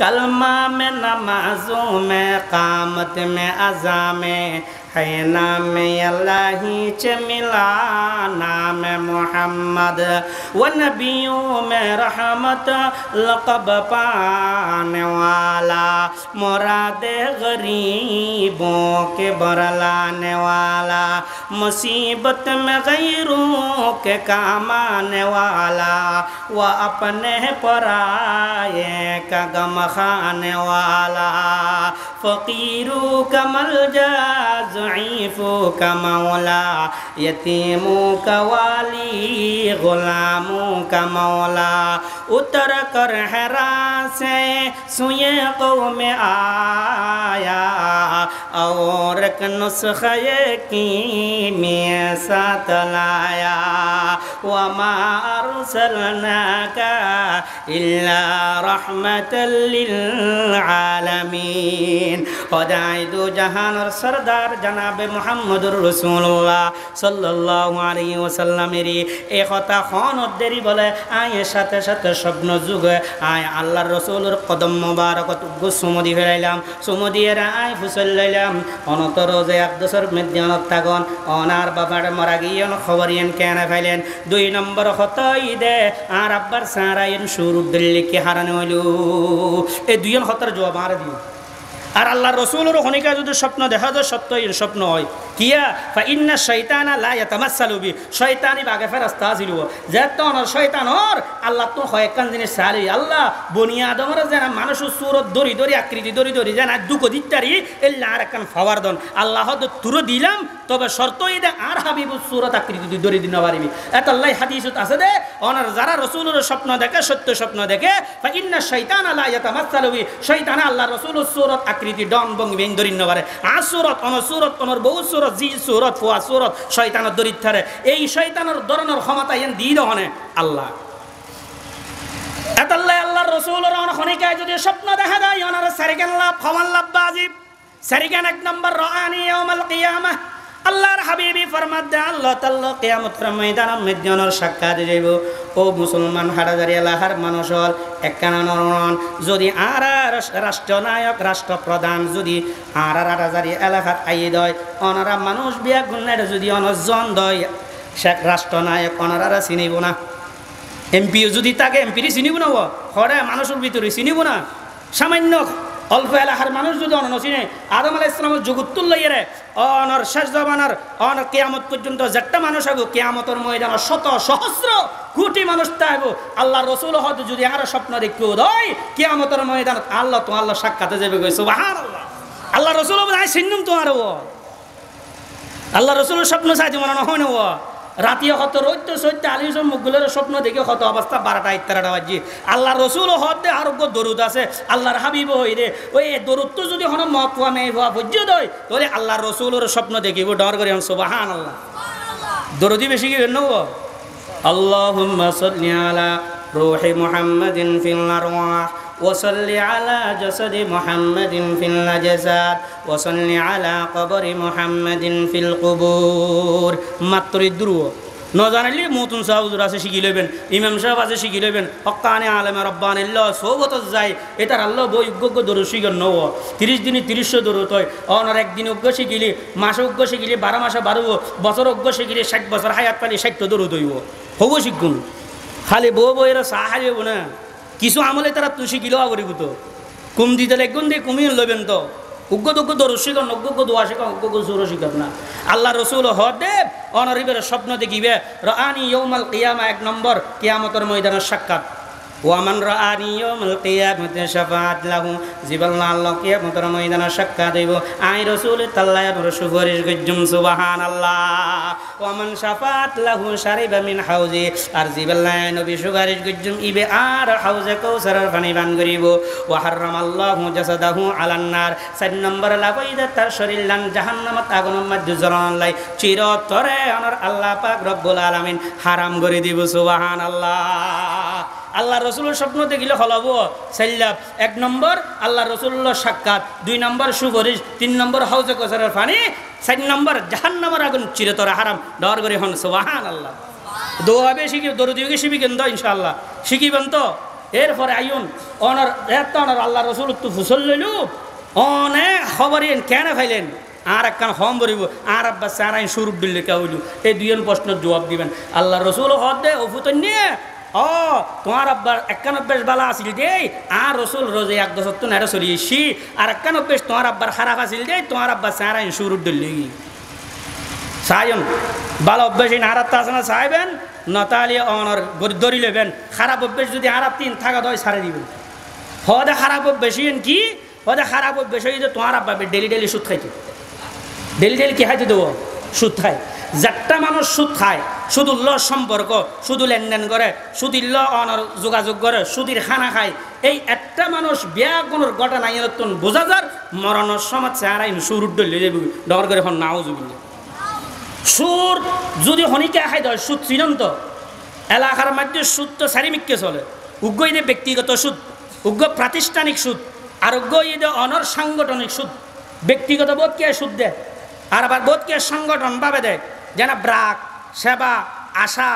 कलमा में नमाजों में कामत में अजा में है नाम अल्लाह च मिला, नाम मोहम्मद। व नबियों में रहमत, लकब पाने वाला। मुराद गरीबों के बरलाने वाला। मुसीबत में गैरों के काम आने वाला। व अपने पराए का गम खाने वाला। फ़कीरों का मलजा ضعيفك مولا يتيمك والي غلامك مولا. اتر کر حرا سوئے قوم آیا اور نسخے کی میں ساتھ لایا وما أرسلناك إلا رحمة للعالمين. خدائی دو جهان اور سردار جہان জানাবে মোহাম্মদুর রসুল্লাহ সাল্লাল্লাহু আলাইহি ওয়াসাল্লামের। এই কথা খন দেরি বলে আয় সাথে সাথে স্বপ্ন যুগে আয় আল্লাহর রসুলের কদম মোবারকত সুমদি ফেরাইলাম সুমদিয়ের আয় ফুসল লইলাম। অনতর যে আব্দসর মেদিয়ানত থাকন, অনার বাবার মরা গিয়েন খবরিয়েন কেন ফাইলেন দুই নম্বর হতই দে, আর আব্বার সারাইন সুরুপ দিল্লি কি হারানো হইল। এই দুইজন হতার জবাব আর দিও। আর আল্লাহ রসুলের খনিকা যদি স্বপ্ন দেখা যায় সত্য এর স্বপ্ন হয়। কিয়া ফা ইন্না শৈতানা লা ইয়াতামাসসালুবি শয়তানি বাগে ফেরাস্তা আছিল যে তন শয়তানর আল্লাহ তো হয় একখান জিনিস সারি আল্লাহ বনিয়া আদমর যেন মানুষের সুরত দড়ি দড়ি আকৃতি দড়ি দড়ি যেন দুঃখ দিতারি, এল্লা আর একখান ফাওয়ার দন। আল্লাহ তো তুর দিলাম, তবে শর্ত এই দে, আর হাবিবু সুরত আকৃতি দড়ি দিন পারিবি এত আল্লাহ হাদিসত আছে দে অনার যারা রসুলের স্বপ্ন দেখে, সত্য স্বপ্ন দেখে, ফা ইন্না শৈতানা লা ইয়াতামাসসালুবি শয়তানা আল্লাহ রসুলের সুরত আকৃতি ডন বং বেন দরিন নবারে আ অনর বহু সুরত, জি সুরত, ফুয়া সুরত, শয়তানের দরিদ্রে এই শয়তানের ধরনের ক্ষমতা এন দি দহনে, আল্লাহ। এতাল্লাহ আল্লাহর রসুলের অন খনিকায় যদি স্বপ্ন দেখা যায়, অনার সারিকেন লাভ লাভ বাজিব। সারিকেন এক নম্বর ইয়াউমাল কিয়ামাহ। আল্লাহর হাবিবি ফরমাত দে আল্লাহ তাল্লাহ কেয়ামতের ময়দান মেদিয়নের সাক্ষাৎ যাইব ও মুসলমান হারাজারি এলাকার মানুষ হল একানন যদি আর আর রাষ্ট্রনায়ক, রাষ্ট্রপ্রধান যদি আর আর হারাজারি এলাকাত আই দয়, অনারা মানুষ বিয়া গুণের যদি অনজন দয়, সে রাষ্ট্রনায়ক অনারা চিনিব না। এমপিও যদি তাকে এমপিরি চিনিব না হরে মানুষের ভিতরে চিনিব না। সামান্য অল্প এলাকার মানুষ যদি অনন চিনে আদম আলাহ ইসলামের জগত্তুল লইয়েরে, অনর শেষ জবানার অন কেয়ামত পর্যন্ত যেটা মানুষ আবো কেয়ামতের ময়দান শত সহস্র কোটি মানুষ তাইব। আল্লাহ রসুল হয়তো যদি আর স্বপ্ন দেখতে দয় কেয়ামতের ময়দান আল্লাহ তো আল্লাহ সাক্ষাতে যাবে গেছে বাহার আল্লাহ আল্লাহ রসুল আই চিন্নুম তোমার আল্লাহ রসুলের স্বপ্ন চাইতে মনে নহয় না রাতিয়ে হত, রৈত্য সৈত্য আলী হোসেন মুগুলের স্বপ্ন দেখে হত অবস্থা বারোটা ইত্যারাটা বাজি। আল্লাহ রসুল হতে আরোগ্য দরুদ আছে, আল্লাহর হাবিব হই রে ওই দরুদ তো যদি হন মত হওয়া মেয়ে হওয়া, ভজ্য দই তাহলে আল্লাহ রসুলের স্বপ্ন দেখিব, ডর করে হন সুবাহান আল্লাহ দরুদি বেশি কি নব আল্লাহ রোহে মোহাম্মদিন وصل على جسد محمد في النجسات وصل على قبر محمد في القبور মাত্র দ্রুব নজানিলে মতুন সাহুজুর আছে শিখি লইবেন ইমাম সাহেব আছে শিখি লইবেন হকানে আলমে রব্বান ইল্লাহ সৌবত যায় এটার আল্লাহ বই উগ্য দরু শিখর নব তিরিশ দিনে তিরিশশো দরুত হয় অনর একদিন উগ্য শিখিলি মাসে উগ্য শিখিলি বারো মাসে বারো বছর উগ্য শিখিলি ষাট বছর হায়াত পালি ষাটটা দরু দইব হব শিখুন খালি বউ বইয়েরা সাহায্য না কিছু আমলে তারা তুষি গিলো আবরিব তো কুম দিতে লাগবেন দিয়ে কুমিয়ে লবেন তো। উগ্র দুগ্গ তো রসিক অজ্ঞ দোয়া শিখ অজ্ঞ সুর শিখব না আল্লাহ রসুল হদেব অনরিবের স্বপ্ন দেখিবে। রানি ইয়ৌমাল কিয়ামা, এক নম্বর কিয়ামতর ময়দানের সাক্ষাৎ। ওয়ামান রানি ইয়াউমাল কিয়ামাতি শাফাআত লাহু জিবাল্লাহ আল্লাহ কিয়ামতের ময়দানে সাক্ষাৎ দেব। আই রাসূল তাল্লাহ নূর সুপারিশ গজ্জুম সুবহানাল্লাহ। ওয়ামান শাফাআত লাহু শারিবা মিন হাউজি, আর জিবাল্লাহ নবী সুপারিশ গজ্জুম ইবে আর হাউজে কাউসারের পানি পান করিব। ওয়া হারামাল্লাহু জাসাদাহু আলান নার, চার নম্বর লাগাইদা তার শরীর লান জাহান্নামত আগুনের মধ্যে জ্বলান লাই। চিরতরে আমার আল্লাহ পাক রব্বুল আলামিন হারাম করে দিব, সুবহানাল্লাহ। আল্লাহ রসুলের স্বপ্ন দেখিলে হলাব সাইল্লাভ এক নম্বর আল্লাহ রসুল্লাহ সাক্ষাৎ, দুই নম্বর সুপরিশ, তিন নম্বর হাউজে কসারের পানি চার নম্বর জাহান নামার আগুন চিরতরা হারাম। ডর করে হন সোবাহান আল্লাহ দোয়াবে শিখি দরদিকে শিখিবেন তো ইনশাল্লাহ শিখিবেন তো? এরপরে আইন অনর, এত অনর আল্লাহ রসুল তো ফুসল লইলু, অনেক খবরেন কেন ফাইলেন? আর একখান হম বরিব আর আব্বা সারাই সুরুপ দিল্লি কাউলু এই দুইজন প্রশ্নের জবাব দিবেন। আল্লাহ রসুল হদ দে ওফুতন নিয়ে ও তোমার একখান অভ্যাস বালা আছিল দেই। আর রসুল রোজে এক দশক তো নেড়ে চলিয়েছি আর অভ্যাস তোমার আব্বার খারাপ আছিল দেই, তোমার আব্বা সারাই সুরুপ দিল্লি সায়ন ভালো অভ্যাস এই হারাত আছে না চাইবেন নতালি অনর দরি লেবেন খারাপ অভ্যাস যদি হারাত তিন থাকা দয় সারে দিবেন। হদে খারাপ অভ্যাস কি? হদে খারাপ অভ্যাস যে তোমার আব্বা ডেলি ডেলি সুদ খাইতে। ডেলি ডেলি কি খাইতে দেবো? সুদ খায়। যাত্রা মানুষ সুদ খায় শুধু ল সম্পর্ক শুধু লেনদেন করে, সুদির ল অনর যোগাযোগ করে, সুদির খানা খায়। এই একটা মানুষ বিয়া কোনো গটা নাই নতুন বোঝা যার মরণের সমাজ চেহারাই সুর উড্ডল ডর করে হন নাও জুবিল্লা সুর যদি হনিকে খাই দেয়, সুদ চিনন্ত এলাকার মাধ্যমে সুদ তো চারিমিককে চলে। উগ্র ইদে ব্যক্তিগত সুদ, উগ্র প্রাতিষ্ঠানিক সুদ, আর উগ্র ইদে অনর সাংগঠনিক সুদ। ব্যক্তিগত বোধ কে সুদ দেয় আর আবার বোধ কে সংগঠন ভাবে দেয় যেন ব্রাক, সেবা, আশা,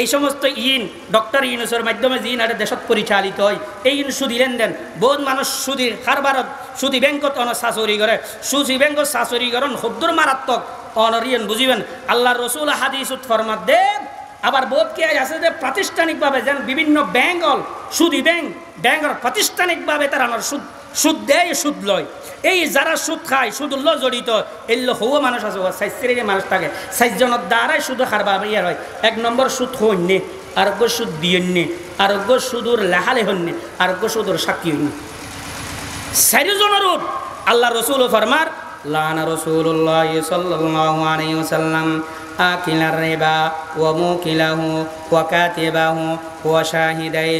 এই সমস্ত ইন, ডক্টর ইউনুসের মাধ্যমে যে ইনারে দেশত পরিচালিত হয়, এই ইন সুদি লেনদেন বহুত মানুষ সুদির কারবারত সুদি ব্যাংকত অন শাশুড়ি করে, সুদি ব্যাংকত শাশুড়ি করেন হদ্দুর মারাত্মক অনরিয়ন, বুঝিবেন? আল্লাহ রসুল হাদিসুত ফরমাত দেব আবার বোধ কে আছে যে প্রাতিষ্ঠানিকভাবে যেন বিভিন্ন ব্যাংক হল সুদি ব্যাংক ব্যাংকর প্রাতিষ্ঠানিকভাবে তারা সুদ সুদ দেয়, সুদ লয়। এই যারা সুদ খায়, সুদ ল জড়িত এল্লো হওয়া মানুষ আছে সাইশ্রেণী মানুষ থাকে। সাইজনের দ্বারাই সুদ খারবা ইয়ার হয়। এক নম্বর সুদ হইনে আরোগ্য সুদ দিয়ে আরোগ্য সুদুর লাহালে হন্যে আরোগ্য সুদুর সাক্ষী হইনি চারিজনের রূপ আল্লাহ রসুল ফরমার লানা রসুল্লাহ সাল্লাল্লাহু আলাইহি ওয়াসাল্লাম আকিলার রিবা ওয়া মুকিলাহু, ওয়া কাতিবাহু, ওয়া শাহিদাই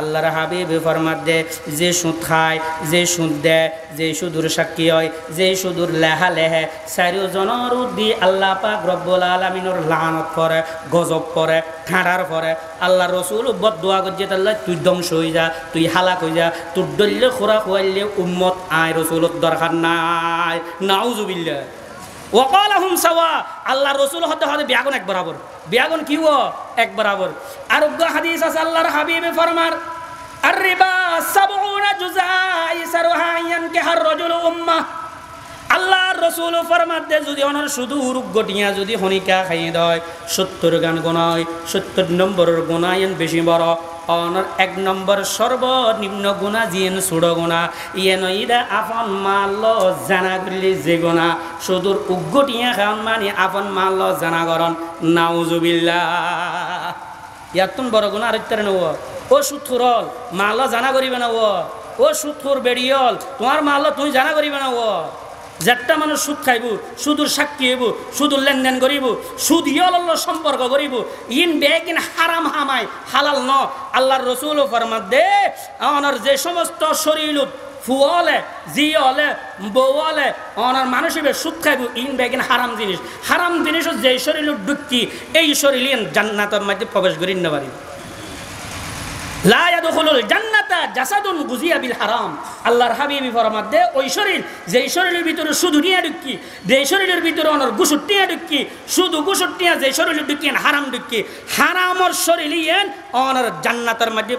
আল্লাহর হাবিব ফরমাত দে, যে সুদ খায়, যে সুদ দেয়, যে সুদূর সাক্ষী হয়, যে সুদূর লেহা লেহে। চারিও জনের দি আল্লাহ পাক রব্বুল আলমিনের লানত করে গজব করে ঠাঁড়ার করে আল্লাহ রসুল বদুয়া করছে তাল্লাহ তুই ধ্বংস হয়ে যা, তুই হালাক হয়ে যা, তোর দলিলে খোরা খোয়াইলে উম্মত আয় রসুলত দরকার নাই। নাউজুবিল্লা ওকাল আহম সাওয়া। আল্লাহ রসুল হতে হতে বিয়াগন এক বরাবর। বিয়াগন কি এক বরাবর। আর উগ্র হাদিস আছে, আল্লাহর হাবিবে ফরমার আর রিবা সাবউনা জুজা ইসারুহা ইয়ানকিহার রাজুলু উম্মাহ। আল্লাহর রসুল ফরমাত যদি অনার শুধু গটিয়া যদি হনিকা খাইয়ে দেয়, সত্তর গান গোনায় সত্তর নম্বরের গোনায়ন বেশি বড়। অনর এক নম্বর সর্বনিম্ন গুণা জিয়েন সুড় গুণা। ইয়েন ইদা আপন মাল্ল জানা করলে যে গুণা। সুদূর উগ্গটিয়া খান মানে আপন মাল্ল জানা করন নাউজুবিল্লা ইয়াতুন বড় গুণা আর ইত্যাদি নেব ও সুথুরল মাল্ল জানা করিবে না ও ও সুথুর বেড়িয়ল, তোমার মাল্ল তুমি জানা করিবে না ও যেটা মানুষ সুদ খাইব, সুদূর সাক্ষী হইব, সুদূর লেনদেন করিব, সুদ ইয়ল সম্পর্ক করিব, ইন বেগিন হারাম হামাই হালাল ন। আল্লাহর রসুল ফরমাত দে আমার যে সমস্ত শরীর ফুয়লে জিয়লে বৌলে অনার মানুষ হিসেবে সুদ খাইব, ইন বেগিন হারাম জিনিস। হারাম জিনিস যে শরীর ডুক্কি এই শরীর জান্নাতের মধ্যে প্রবেশ করি না পারি লা ইয়াদখুলুল জান্নাতা জাসাদুন গুজিয়া বিল হারাম আল্লাহর মধ্যে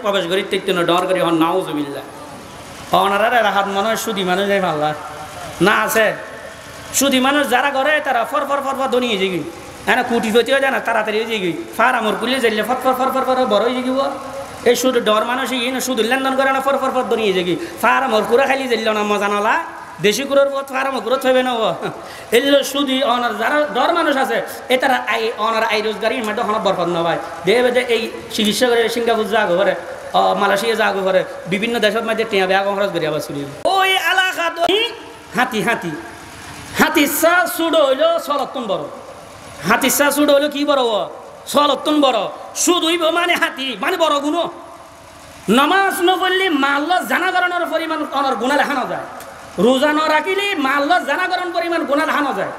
প্রবেশ করি ডর করি, হন নাউজুবিল্লাহ। অনারারে রাহাত মনে হয় সুদি মানুষ যাই আল্লাহ না আছে। সুদি মানুষ যারা করে, তারা ফর ফর ফর ফর দনিয়ে যাবি হ্যাঁ কুটিপতি হয়ে যায় না, তাড়াতাড়ি হয়ে যাবি ফার আমর কুলিয়ে যাইলে ফর ফর ফর ফর ফর বড় হয়ে যাবি এই শুধু ডর মানুষ ইয়ে না শুধু লেনদেন করে না, ফর ফর ফর দনিয়ে যাবি ফার আমর কুড়া খাইলি যাইল না, মজা নলা দেশি কুড়োর পথ ফার আমর কুড়ো থইবে না ও। এগুলো শুধু অনার যারা ডর মানুষ আছে, এ তারা আই অনার আই রোজগারি মধ্যে হন বরফত নবাই দেবে দে এই চিকিৎসা করে সিঙ্গাপুর যা ঘরে মালয়েশিয়া যা ঘরে, বিভিন্ন দেশের মধ্যে টিয়া বেয়া খরচ করি আবার চলি ওই এলাকা তো হাতি হাতি। হাতি চা চুড়ো হইল সলত্তন বড় হাতি চা চুড়ো হইল কি বড় ও সলত্তন বড়। শুধুইব মানে হাতি মানে বড় গুণ। নমাজ নকরলে মাল্ল জানাগরণের পরিমাণ অনর গুণা দেখানো যায়। রোজা ন রাখিলে মাল্ল জানাগরণ পরিমাণ গুণা দেখানো যায়।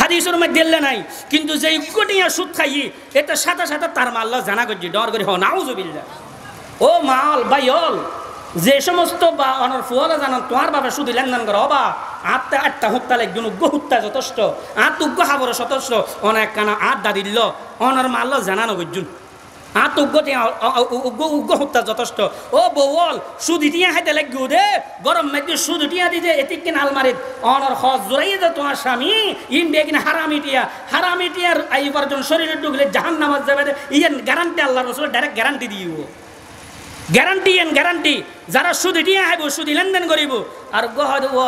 হাদিসের মধ্যে দিল্লে নাই, কিন্তু যেই কোটিয়া সুদ খাই এটা সাথে সাথে তার মাল্ল জানা করছি ডর করে হ নাউজবিল্লা ও মাল বা ইয়ল যে সমস্ত বা অনর ফুয়ালা জানান, তোমার বাবা শুধু লেনদেন করো বা আটটা আটটা হুত্তা লাগবে উগ্র হুত্তা যথেষ্ট আট উগ্র হাবর যথেষ্ট অনেক কানা আট দা দিল অনর মাল্ল জানানো গজ্জুন। আত উগ্র টিয়া উগ্র উগ্র হত্যা যথেষ্ট। ও বৌল সুদি টিয়া খাইতে লাগবে দে, গরম মেঘে সুদি টিয়া দিতে এতিক কিনা আলমারিত। অনর হজ জোরাই দে তোমার স্বামী ইন বে কিনা হারামি টিয়া। হারামি টিয়ার এই উপার্জন শরীরে ঢুকলে জাহান নামাজ যাবে ইয়েন গ্যারান্টি আল্লাহ রসুল ডাইরেক্ট গ্যারান্টি দিব গ্যারান্টি এন গ্যারান্টি। যারা সুদি টিয়া আইব সুদি লেনদেন করিব। আর গহ দেব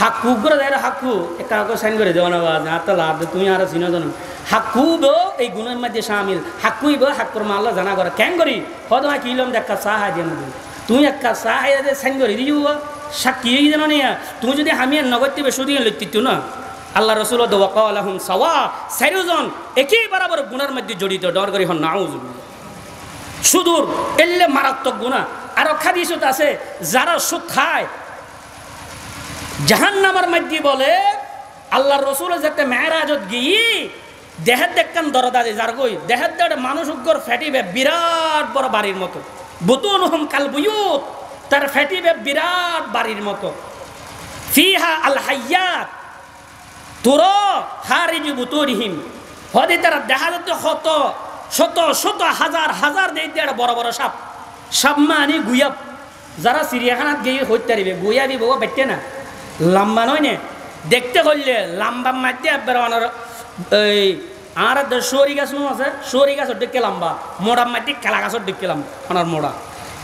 হাকু করে দেয় হাকু একটা সাইন করে দেওয়া না না তো লাভ তুমি আর চিনো জানো হাকু বে, এই গুণের মধ্যে সামিল। হাকুই বে হাকুর মাল্লা জানা করে। কেন করি? হয়তো কি লম দেখা সাহা দিয়ে না তুমি একটা সাহা দিয়ে সাইন করে দিব সাক্ষী জানো নিয়া। তুমি যদি আমি নগদ দিবে সুদিয়ে লইতিত না আল্লাহ রসুল ওয়াকালাহুম সাওয়া। চাৰিজন একেই বরাবর গুণের মধ্যে জড়িত। ডর করি হন নাউজ সুদূর, এলে মারাত্মক গুণা। আরও খাদিসত আছে, যারা সুদ খায় জাহান নামার মধ্যে বলে, আল্লাহ রসুল যাতে মেয়েরাজত গিয়ে, দেহের দেখতাম দরদা দিয়ে যার গই দেহের দেড় মানুষ উগ্র ফেটিবে বিরাট বড় বাড়ির মতো। বুতুন হম কাল বুয়ুত, তার ফেটিবে বিরাট বাড়ির মতো। ফিহা আল হাইয়াত, তোর হারিজি বুতুরিহিম। হদি তারা দেখা যাচ্ছে শত শত শত, হাজার হাজার দেই একটা বড় বড় সাপ। সাপ আনি গুয়াব যারা চিড়িয়াখানাত গিয়ে হত্যা দিবে গুয়া দিব বেটে না। লাম্বা নয় নে? দেখতে করলে লাম্বা মাতি একবার আমার এই আর সরি গাছ আছে সরি গাছের ডেকে লম্বা। মোড়া মাটি খেলা গাছের ডেকে লম্বা আমার মোড়া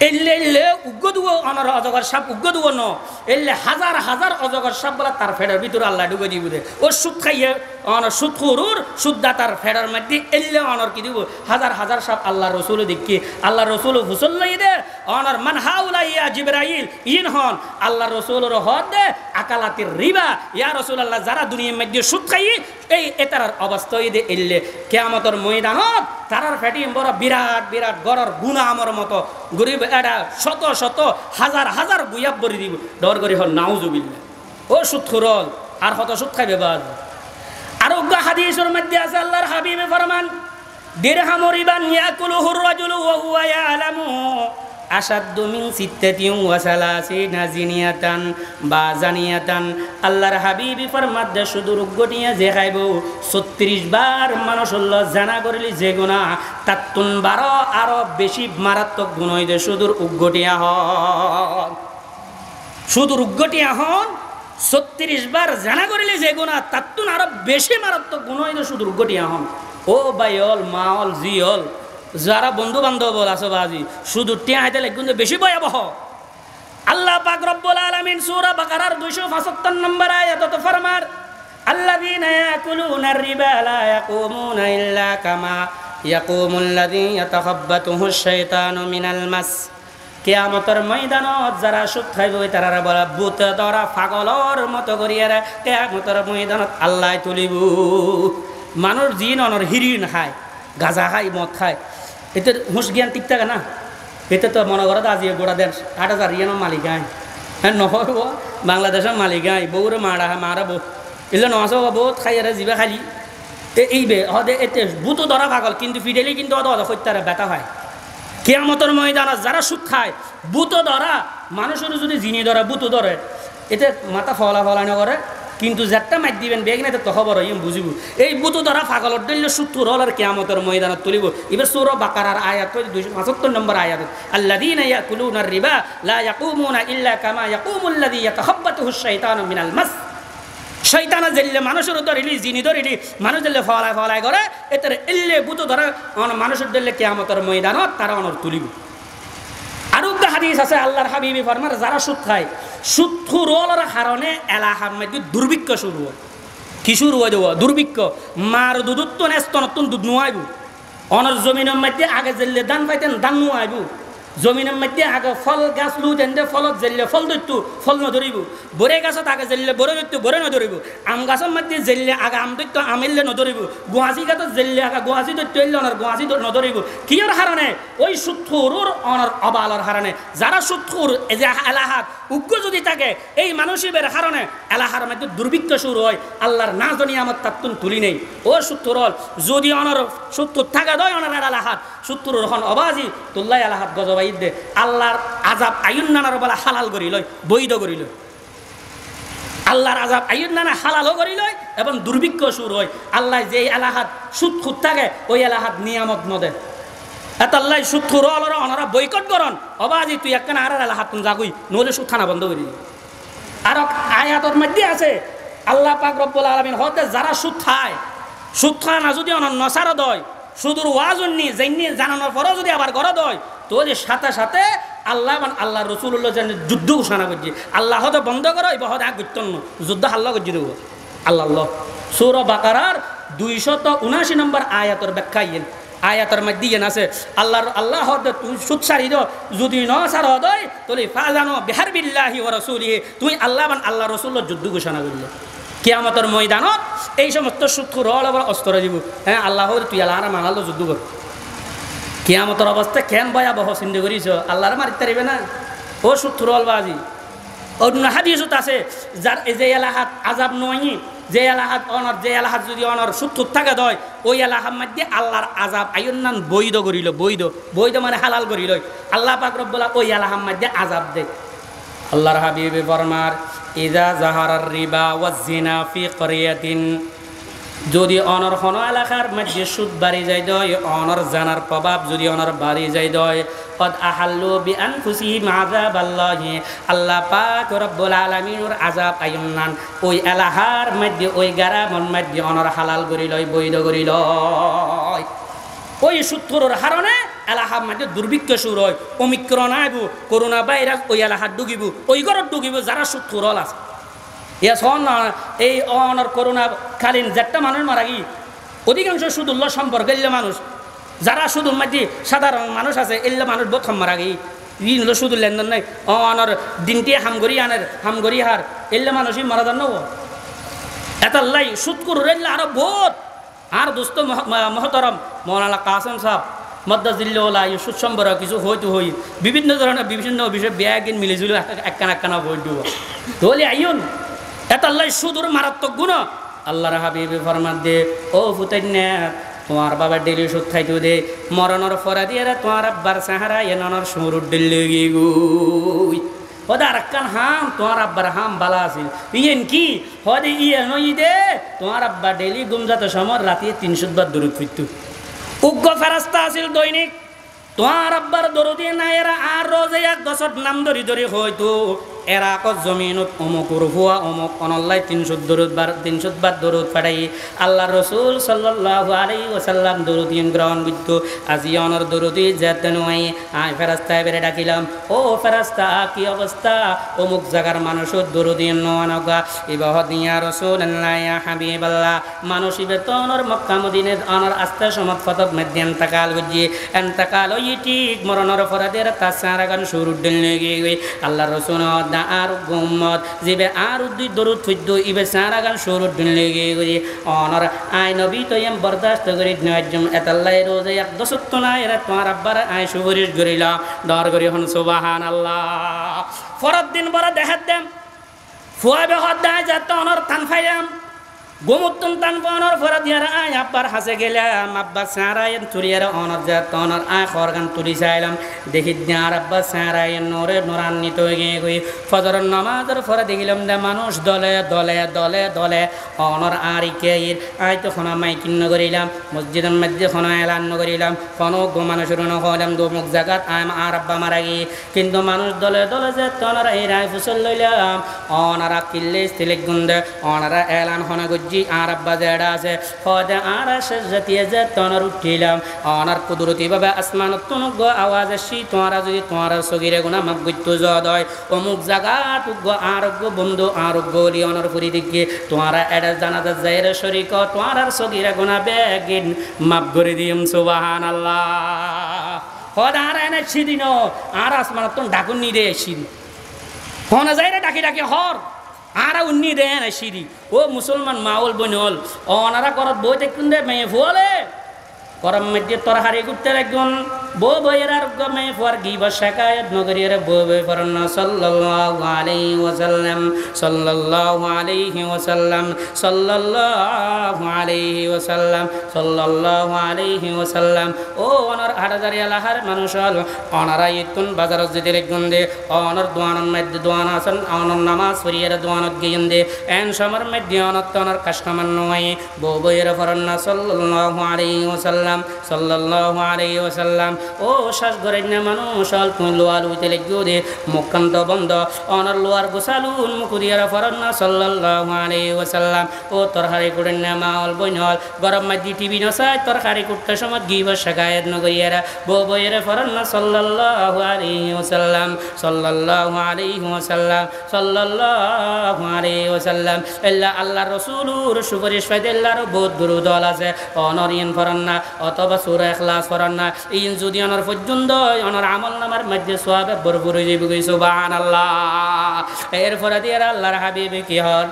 এলে এলে উগ্র দুগো অনার অজগর সাপ উগ্র দুগো ন। এল্লে হাজার হাজার অজগর সাপ বলা তার ফেডার ভিতরে আল্লাহ ঢুকে দিব দে। ও সুদ খাইয়ে অনার সুদ খুরুর সুদ্দা তার ফেডার মধ্যে এলে অনার কি দিব? হাজার হাজার সাপ আল্লাহ রসুল দেখি আল্লাহ রসুল হুসল লাই দে, অনার মান হাউলাইয়া জিবরাইল, ইন হন। আল্লাহ রসুলের হদ দে, আকালাতির রিবা। ইয়া রসুল আল্লাহ যারা দুনিয়ার মধ্যে সুদ খাই, এই এটার অবস্থা দে এলে কেয়ামতর ময়দানত তারার ফেটি বড় বিরাট বিরাট গড়র গুণা আমার মতো। গরিব এটা শত শত, হাজার হাজার গুয়াব বরি দিব। ডর করি হল নাও জুবিল ও সুদ খুরল আর কত সুদ খাইবে বাদ। আর উগ্র হাদিসের মধ্যে আছে, আল্লাহর হাবিবে ফরমান দিরহাম রিবান ইয়াকুলুহুর রাজুলু ওয়া হুয়া ইয়ালামু। আসাদ্দু মিন সিত্তাতিন ওয়া সালাসিনা জিনিয়াতান, বা জানিয়াতান। আল্লাহর হাবিবি ফরমাদ শুধু রুগটিয়া যে খাইব। 36 বার মানুষ জানা করিলি যে গুনাহ, তাত্তুন বারো আরও বেশি মারাত্মক গুণ হইতে সুদূর উগ্গটিয়া হন। সুদূর উগ্গটিয়া হন, ছত্রিশ বার জানা করিলে যে গুণা তাত্তুন আরও বেশি মারাত্মক গুণ হইতে সুদূর উগ্গটিয়া হন। ও বাইল মাল জিয়ল যারা বন্ধু বান্ধব আছো বাজি, শুধু টিয়া হাইতে লাগবে কিন্তু বেশি ভয়াবহ। আল্লাহ পাক রব্বুল আলামিন সূরা বাকারার 275 নম্বর আয়াত তো ফরমার, আল্লাযীনা ইয়াকুলুনা আর-রিবা লা ইয়াকুমুনা ইল্লা কামা ইয়াকুমুল লাযী ইয়াতাখাব্বাতুহু আশ-শাইতানু মিনাল মাস। কেয়ামতের ময়দানত যারা সুদ খাইব, তারা বলা বুত ধরা পাগলর মতো করিয়ারা কেয়ামতের ময়দানত আল্লাহ তুলিব। মানুষ জিন অনর হিরিন খায়, গাজা খায়, মদ খায়। এতে হুঁশ জ্ঞান ঠিক থাকে না। এতে তো মনে করো আজি গোড়া দেন আট হাজার ইয়ানো মালিক আয় হ্যাঁ নহব বাংলাদেশের মালিক আয় বউরে মারা মারা বউ। এলে নহাস বহুত খাই আর জিবা খালি। এই বে, হদে, এতে বুতো ধরা পাগল, কিন্তু ফিডেলি কিন্তু অত অত সত্যারে ব্যথা হয়। কেয়ামতর ময়দানা যারা সুখ খায় বুতো ধরা মানুষের যদি জিনি ধরে বুতো ধরে এতে মাথা ফলা ফলানো করে কিন্তু যারটা মাত দিবেন, বেগ না তো খবর ইম বুঝিব। এই বুতো ধরা পাগলর দিলে সুত্তর হল আর কেয়ামতর ময়দানত তুলিব। এবার সৌর বাকারার আয়াত দুইশো পঁচাত্তর নম্বর আয়াত। আল্লাদিন ইয়াকুলুনা রিবা, লা ইয়াকুমুনা ইল্লা কামা ইয়াকুমুল্লাযী ইয়াতাখাব্বাতুহু শাইতানু মিনাল মাস। শৈতানা জেললে মানুষের ধরিলি, জিনি ধরিলি, মানুষ দিল্লে ফলায় ফলায় করে এতে এল্লে বুতো ধরা মানুষের দিল্লে কেয়ামতর ময়দানত তারা অনর তুলিব। আরোগ্য হাদিস আছে, আল্লাহর হাবিবি ফরমার, যারা সুদ খায়, সুদ খুরোলার কারণে এলাহার মধ্যে দুর্ভিক্ষ শুরু হয়। কি শুরু হয়ে দেব? দুর্ভিক্ষ। মার দুধুত্ব নতুন দুধ নোয়াইব। অনর জমিনের মধ্যে আগে জেললে দান পাইতেন, দান নোয়াইব। জমিনের মধ্যে আগে ফল গাছ লু দেন ফলত জেললে ফল ধরতো, ফল নধরিব বরে গাছত আগে জেললে বরে ধরতো বরে নধরিব আম গাছের মধ্যে জেললে আগে আম ধরতো, আমিললে নধরিব গুৱাহাটী গাছত জেললে আগে গুৱাহাটী ধরতো, এলে অনার গুৱাহাটী নধরিব কিয়র হারণে ওই সুৎখুরুর অনার অবালর হারণে যারা এই যে এলাহাত উগ্র যদি থাকে, এই মানুষের হারণে এলাহার মধ্যে দুর্ভিক্ষ শুরু হয়। আল্লাহর না জানি আমার তাত্তুন তুলি নেই। ও সুত্তরল যদি অনার সুত্তর থাকা দয় অনার এলাহাত সুত্তর এখন অবাজি, তুল্লাই এলাহাত গজবাই দে আল্লাহর আজাব আয়ুন নানার বলা হালাল করি লয়, বৈধ করি লয়। আল্লাহর আজাব আয়ুন নানা হালালও করি লয় এবং দুর্ভিক্ষ শুরু হয়। আল্লাহ যে এলাহাত সুদ খুদ থাকে, ওই এলাহাত নিয়ামত নদে। এতাল্লাই সুদ খুর অনারা বৈকট করন অবাজি, তুই একখানা আর আলা হাতুন জাগুই নলে সুদ থানা বন্ধ করে। আর আয়াতর মধ্যে আছে, আল্লাহ পাক রব্বুল আলামিন হতে যারা সুদ খায় সুদ খায় না যদি অনন্য নসারও দয় সুদূর ওয়াজন নি জাইনি জানানোর পরেও যদি আবার গড় দয় তো যে সাথে সাথে আল্লাহ মানে আল্লাহ রসুল্লাহ যেন যুদ্ধ ঘোষণা করছে। আল্লাহ হতে বন্ধ করো, এই বহদ আগ যুদ্ধ হাল্লা করছে দেবো। আল্লাহ আল্লাহ। সৌর বাকারার দুইশত উনাশি নম্বর আয়াতর ব্যাখ্যা ইয়েন। আয়াতর মধ্যে ইয়েন আছে আল্লাহর আল্লাহ তুই সুদ সারি দো যদি ন সার হদয় তোলে ফাজানো বিহার বিল্লাহি ও রসুলিহে তুই আল্লাহ মানে আল্লাহ রসুল্লাহ যুদ্ধ ঘোষণা করলে। কিয়ামতের ময়দানত এই সমস্ত সুৎখু রল অস্ত্র দিব। হ্যাঁ আল্লাহ তুই আল্লাহ মানালো যুদ্ধ কর। কিয়ামতের অবস্থা কেন ভয়াবহ চিন্তা করিস? আল্লাহর মারিতে পারিবে না? ও সুৎখু রল বাজি অন্য হাদিসত আছে, যার যে এলাহাত আজাব নয় যে এলাহাত অনর, যে এলাহাত যদি অনর সুত্তুর থাকে দয়, ওই এলাহার মধ্যে আল্লাহর আজাব আয়ুন্নান বৈধ করিল, বৈধ। বৈধ মানে হালাল করিল। আল্লাহ পাক রব্বুল্লাহ ওই এলাহার মধ্যে আজাব দেয়। আল্লাহর হাবিবে ফরমার ইদা জাহারার রিবা ওয়াজিনা ফি করিয়াতিন যদি অনর হন এলাকার মধ্যে সুদ বাড়ি যাই দয়, অনর জানার প্রভাব যদি অনর বাড়ি যাই দয়। কদ আহাল্লু বি আনফুসিহিম আযাব আল্লাহি আল্লাহ পাক রব্বুল আলামিনের আযাব আয়ুন্নান ওই এলাকার মধ্যে ওই গারামর মধ্যে অনর হালাল করি লয়, বৈধ করি লয়। ওই সূত্রর হারণে এলাহার মাঝে দুর্ভিক্ষ শুর হয়। অমিক্রণ আইব, করোনা ভাইরাস ওই এলাহার ডুগিব, ওই ঘরত ডুগিব, যারা সূত্র আছে। ইয়া সন এই অনর করোনা কালীন যেটা মানুষ মারা গি অধিকাংশ সুদুল্ল সম্পর্ক এলে মানুষ। যারা সুদুর মাঝে সাধারণ মানুষ আছে এলে মানুষ বোধ মারা গি ঋণ হলো শুধু লেনদেন নাই। অনর দিনটি হামগরি আনের হামগরি হার এলে মানুষই মারা যান এতাল্লাই সুদ করু এলে আরও বোধ আর দোস্ত মহতরম মৌলানা কাসম সাহ মদ্দাজিল্লা সুদ সম্পর্ক কিছু হইতো হই বিভিন্ন ধরনের, বিভিন্ন বিষয়ে ব্যাগিন মিলিজুলি একখানা একখানা বই দিব তাহলে আইন এত আল্লাহ সুদূর মারাত্মক গুণ। আল্লাহর হাবিবি ফরমাত দে, ও ফুতাইনা তোমার বাবা ডেলি সুদ খাইতো দে, মরণর ফরা দিয়ে তোমার আব্বার সাহারা এ ননর সুর দিল্লি গুই। ওদা আরেকখান হাম, তোমার আব্বার হাম বালা আছিল ইয়েন কি? হদে ইয়ে নই দে, তোমার আব্বা ডেলি গুমজাত সময় রাতে তিনশো বার দূরত ফিরত। উগ্র ফেরাস্তা আছিল দৈনিক। তোমার আব্বার দরদি না এরা আর রোজে এক গছত নাম ধরি ধরি হয়তো এরা ক জমিনত অমুকুর হুয়া অমুক অনল্লাই তিনশো দরুদ বার তিনশো বার দরুদ ফাটাই আল্লাহ রসুল সাল্লাল্লাহু আলাইহি ওয়াসাল্লাম দরুদ গ্রহণ করতো। আজি অনর দরুদি যেতে নয়। আয় ফেরাস্তা বেড়ে ডাকিলাম, ও ফেরাস্তা, কি অবস্থা? অমুক জায়গার মানুষও দরুদি নগা ইবাহ দিয়া রসুল হাবিবাল্লাহ মানুষ ইবে তো অনর মক্কা মদিনে অনর আস্তে সমত ফতক মধ্যে এন্তকাল গুজি এন্তকাল ওই ঠিক মরণর ফরাদের তার সারাগান শুরু দিল গিয়ে আল্লাহ রসুল না আর গুম্মত। যেবে আর উদ্দি দরুদ ফুদ্দু, ইবে সারা গান সুরুদ দিন লেগে অনর আই নবী তো এম বরদাস্ত করি নজম এতাল্লাই রোজে এক দশত্ব না এরা তোমার আব্বার আই সুবরিশ গরিলা ডর গরি হন সুবাহান আল্লাহ ফরত দিন বড় দেখাত দেম। ফুয়াবে হদ্দায় দেয় যাতে অনর থান ফাইলাম। গোমুত্তম তান বনর ফরা দিয়ার আয় আব্বার হাসে গেলাম। আব্বা সারায়ন তুলিয়ার অনর যা তনর আয় খরগান তুলি চাইলাম। দেখি দিয়ার আব্বা সারায়ন নরে নরান্বিত গিয়ে ফজর নামাজের ফরা দেখিলাম দে মানুষ দলে দলে দলে দলে অনর আর ইকে আয় তো খনা মাই কিন্ন করিলাম মসজিদের মধ্যে খনা এলান করিলাম কোনো গো মানুষের নহলাম দোমুক জাগাত আয় আর আব্বা মারা গিয়ে। কিন্তু মানুষ দলে দলে যে তনর এই রায় ফুসল লইলাম। অনারা কিল্লে স্থিলিক গুন্দে অনারা এলান হনা গুজি আর আব্বা জেডা আছে। হদে আর সেজাতিয়ে যে তনর উঠিলাম অনার কুদরতি ভাবে আসমান তুনুগ আওয়াজ আসি তোমারা যদি তোমার সগিরে গুণা মাপ গুত্ত জয় অমুক জায়গা তুগ আরোগ্য বন্ধু, আরোগ্য লি অনর পুরি দিকে তোমারা এডা জানাজা যাইরে শরিক, তোমার সগিরে গুণা বেগিন। মাপ করে দিম সুবাহান আল্লাহ আর সিদিন আর আসমান তো ডাকুন নি রে সিদিন হনে যাইরে ডাকি ডাকি হর। আরা উন্নি দেন সিঁড়ি। ও মুসলমান মাওল বনল অনারা করত বই দেখুন দে মেয়ে ফুয়ালে করম মধ্যে তরহারি করতে একজন বো বইয়ের আর গমে ফুয়ার গিবা শেখায়ত নগরীর বো বই পরন সাল্লাল্লাহু আলাইহি ওয়াসাল্লাম, সাল্লাল্লাহু আলাইহি ওয়াসাল্লাম, সাল্লাল্লাহু আলাইহি ওয়াসাল্লাম, সাল্লাল্লাহু আলাইহি ওয়াসাল্লাম। ও অনর হাজারি আলাহার মানুষ হল অনারা ইতুন বাজার যদি একজন দে, অনর দোয়ানোর মধ্যে দোয়ান আছেন অনর নামাজ পড়িয়ে দোয়ানত গিয়ে দে। এন সমর মধ্যে অনত অনর কাস্টমার নয় বো বইয়ের পরন সাল্লাল্লাহু আলাইহি ওয়াসাল্লাম। সাল্লাল্লাহু আলাইহি ওয়াসাল্লাম। ও শ্বাস না মানুষ, অল্প লোয়াল উইতে লেগিও দে মুখান্ত বন্ধ। অনর লোয়ার গোসালুন মুকুরিয়ারা ফরন্না সাল্লাল্লাহু আলাইহি ওয়াসাল্লাম। ও তরহারি করেন না মা অল বইনল, গরম মাঝি টিভি নসাই তরকারি কুটতে সময় গিব শাকায়াত নগরিয়ারা বো বইয়েরা ফরন্না সাল্লাল্লাহু আলাইহি ওয়াসাল্লাম, সাল্লাল্লাহু আলাইহি ওয়াসাল্লাম, সাল্লাল্লাহু আলাইহি ওয়াসাল্লাম। আল্লাহ আল্লাহ রসুলুর সুপারিশ আল্লাহর বহুত দুরুদল আছে। অনর ইন ফরন্না অথবা সূরা ইখলাস ফরন্না ইন যদি অনর পর্যন্ত অনর আমল নামার মধ্যে সওয়াবে ভরপুর হয়ে যাবে সুবহানাল্লাহ। এরপরে দিয়ে আল্লাহর হাবিবে কি হন?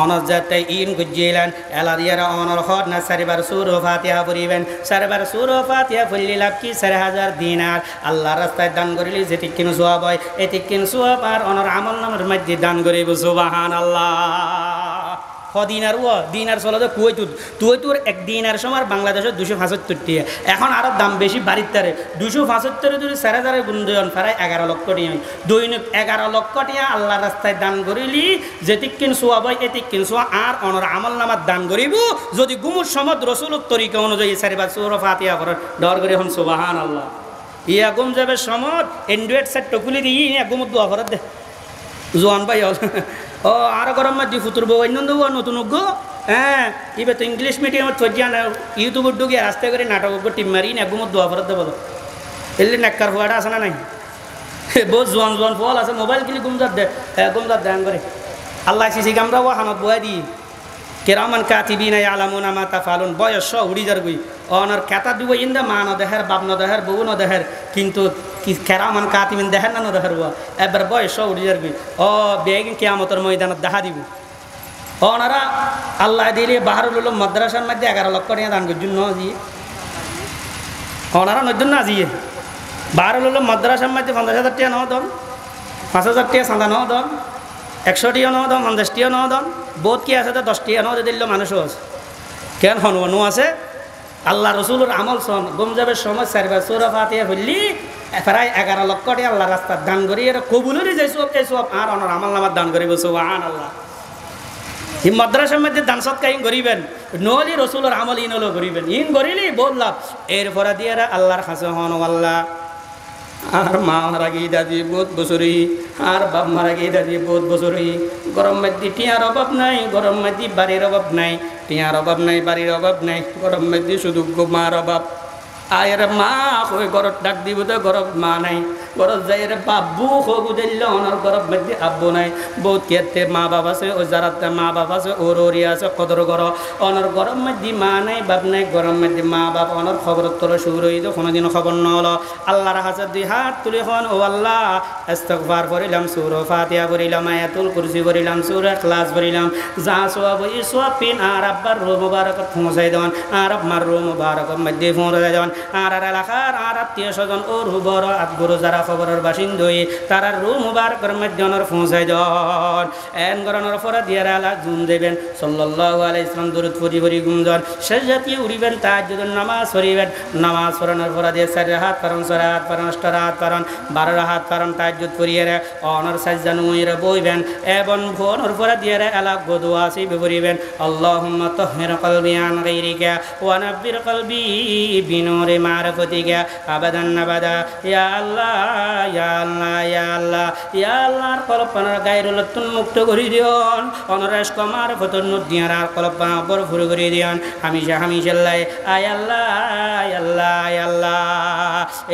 অনর যাতে ইন গুজিলেন এলা দিয়ারা অনর হদ না সারিবার সুর ও ফাতিহা পড়িবেন। সারিবার সুর ও ফাতিহা পড়লি লাভ কি? চারি হাজার দিনার। আল্লাহ রাস্তায় দান করিলি যেটি কিন সোয়াব হয় এটি কিন সোয়াব আর অনর আমল নামের মধ্যে দান করিব সুবাহান আল্লাহ হ দিনার ও দিনার চলতে কুয়েতুত তুয়েতুর এক দিনার সময় বাংলাদেশের দুশো পঁচাত্তর টিয়া এখন আরও দাম বেশি বাড়ির তারে দুশো পঁচাত্তরে যদি চার হাজারের গুণদয়ন প্রায় এগারো লক্ষ টিয়া দৈনিক এগারো লক্ষ টিয়া আল্লাহ রাস্তায় দান করিলি যে যেতিকিন সোয়া বই এতিকিন সোয়া আর অনর আমল নামার দান করিব যদি গুমুর সমদ রসুলত তরিকা অনুযায়ী চারিবার সৌর ফাতিয়া করেন ডর করে এখন সোবাহান আল্লাহ ইয়া গুম যাবে সমদ এন্ড্রয়েড সেট টকুলি দিয়ে ইয়া গুমত দোয়া করার দে। জোয়ান ভাই ও, আর গরম মাঝি ফুতুর বউ। অন্য দেবো, নতুন গো হ্যাঁ ইবে তো ইংলিশ মিডিয়ামত থজিয়া না ইউটিউবত ঢুকে রাস্তায় করে নাটক টিম মারি, না গুমত দোয়া ফরত দেবো এলি নেককার ফুয়াটা আছে না নাই? বহুত জোয়ান জোয়ান ফল আছে, মোবাইল কিনি গুমজাত দে গুমজাত দেন করে। আল্লাহ সিসি গামরা ও হানত বয়া দি। কেরামান কাতিবিনা আলামুনা মা তাফালুন, বয়স উড়ি যার গই। অনর খেতা দিব ইন্দা, মা ন দেহের, বাপ ন দেহের, বউ ন দেহের, কিন্তু কি কেরামান কাতিবিন দেহের না দেহের এবার বয়স উড়ি ও বেগ কেয়ামতের ময়দানত দেখা দিব। ওনারা আল্লাহ দিলে বাহারুল উলুম মাদ্রাসার মধ্যে এগারো লক্ষ টাকা দান করছেন, ন দিয়ে ওনারা নজন না দিয়ে বাহারুল উলুম মাদ্রাসার মধ্যে পঞ্চাশ হাজার টাকা ন দন পাঁচ হাজার টাকা চাঁদা ন দন একশো টিয়া ন দন পঞ্চাশ টিয়া ন দন বহুত কি আছে দশ টিয়া ন দিল মানুষও আছে। কেন হনুমানও আছে? আল্লাহ রসুলের আমল সন গমজাবের সময় চারবার সৌরা ফাতিয়া হইলি প্রায় এগারো লক্ষ টাকা আল্লাহ রাস্তার দান করি এটা কবুলেরই যাই সব, এই সব, আর অনার আমল নামার দান করিব সব আন আল্লাহ ই মাদ্রাসার মধ্যে দান সৎকা ইন করিবেন নহলি রসুলের আমল ইন হলো করিবেন, ইন করিলি বললাম এরপরে দিয়ে আল্লাহর হাসে হন আল্লাহ আর মা মারা গিয়ে দাদি বহুত বছরই, আর বাপ মারা গিয়ে দাদি বহুত বছরই। গরম মাদি টিয়ার অভাব নাই, গরম মাদি বাড়ির অভাব নাই। টিয়ার অভাব নাই, বাড়ির অভাব নাই, গরম মেদি শুধু মার অভাব। আয়ের মা ওই গরত ডাক দিব তো গরব মা নাই। গরত যাই রে বাবু হবু দিল ওনার গরব মধ্যে আব্বু নাই। বহুত কেতে মা বাবা আছে, ও যারাতে মা বাবা আছে ওর ওরি আছে, কদর গর। অনর গরম মধ্যে মা নাই, বাপ নাই গরম মধ্যে মা বাপ। অনর খবর তোর শুরু হইতো কোনোদিন খবর নহল। আল্লাহর হাজার দুই হাত তুলে হন, ও আল্লাহ, ইস্তগফার করিলাম, সুর ফাতিহা করিলাম, আয়াতুল কুরসি করিলাম, সুর ক্লাস করিলাম। যা সোয়াব ই সোয়াব পিন, আর আব্বার রো মুবারক পৌঁছাই দেওয়ান, আর আব্বার রো মুবারক মধ্যে পৌঁছাই দেওয়ান। আর আর এলাকার আর আত্মীয় স্বজন, ও রুবর আতগুরু যারা খবরের বাসিন্দই, তারা রু মধ্যে অনর পৌঁছাই দেওয়ান এন গরনের পরে দিয়ে আলা জুম দেবেন। সাল্লাল্লাহু আলাইহি ইসলাম দরুদ ফরি ফরি গুমজন শেষ জাতীয় উড়িবেন, তাহাজ্জুদের নামাজ পড়িবেন। নামাজ পড়ানোর পরে দিয়ে চার হাত পারন ছয় হাত পারন অষ্ট হাত পারন বারো হাত পারন তাহাজ্জুদ করিয়ে রে অনর সাজ্জান উইরে বইবেন। এবং ভোনর পরে দিয়ে এলা গদু আসি বিপরিবেন আল্লাহুম্মা তাহহির কলবি আন নাব্বির কলবি বিনুরি মারফতিকা। আবাদান আবাদা ইয়া আল্লাহ। ইয়া আল্লাহ ইয়া আল্লাহ। ইয়া কল্পনার গায়ের তুন মুক্ত করে দিয়ন। অনরেশ কমার ফতন দিয়ার আর কল্পনা বর ফুরে করে দিয়ন। হামিশা হামিশাল্লাহ আয় আল্লাহ আয় আল্লাহ আয় আল্লাহ।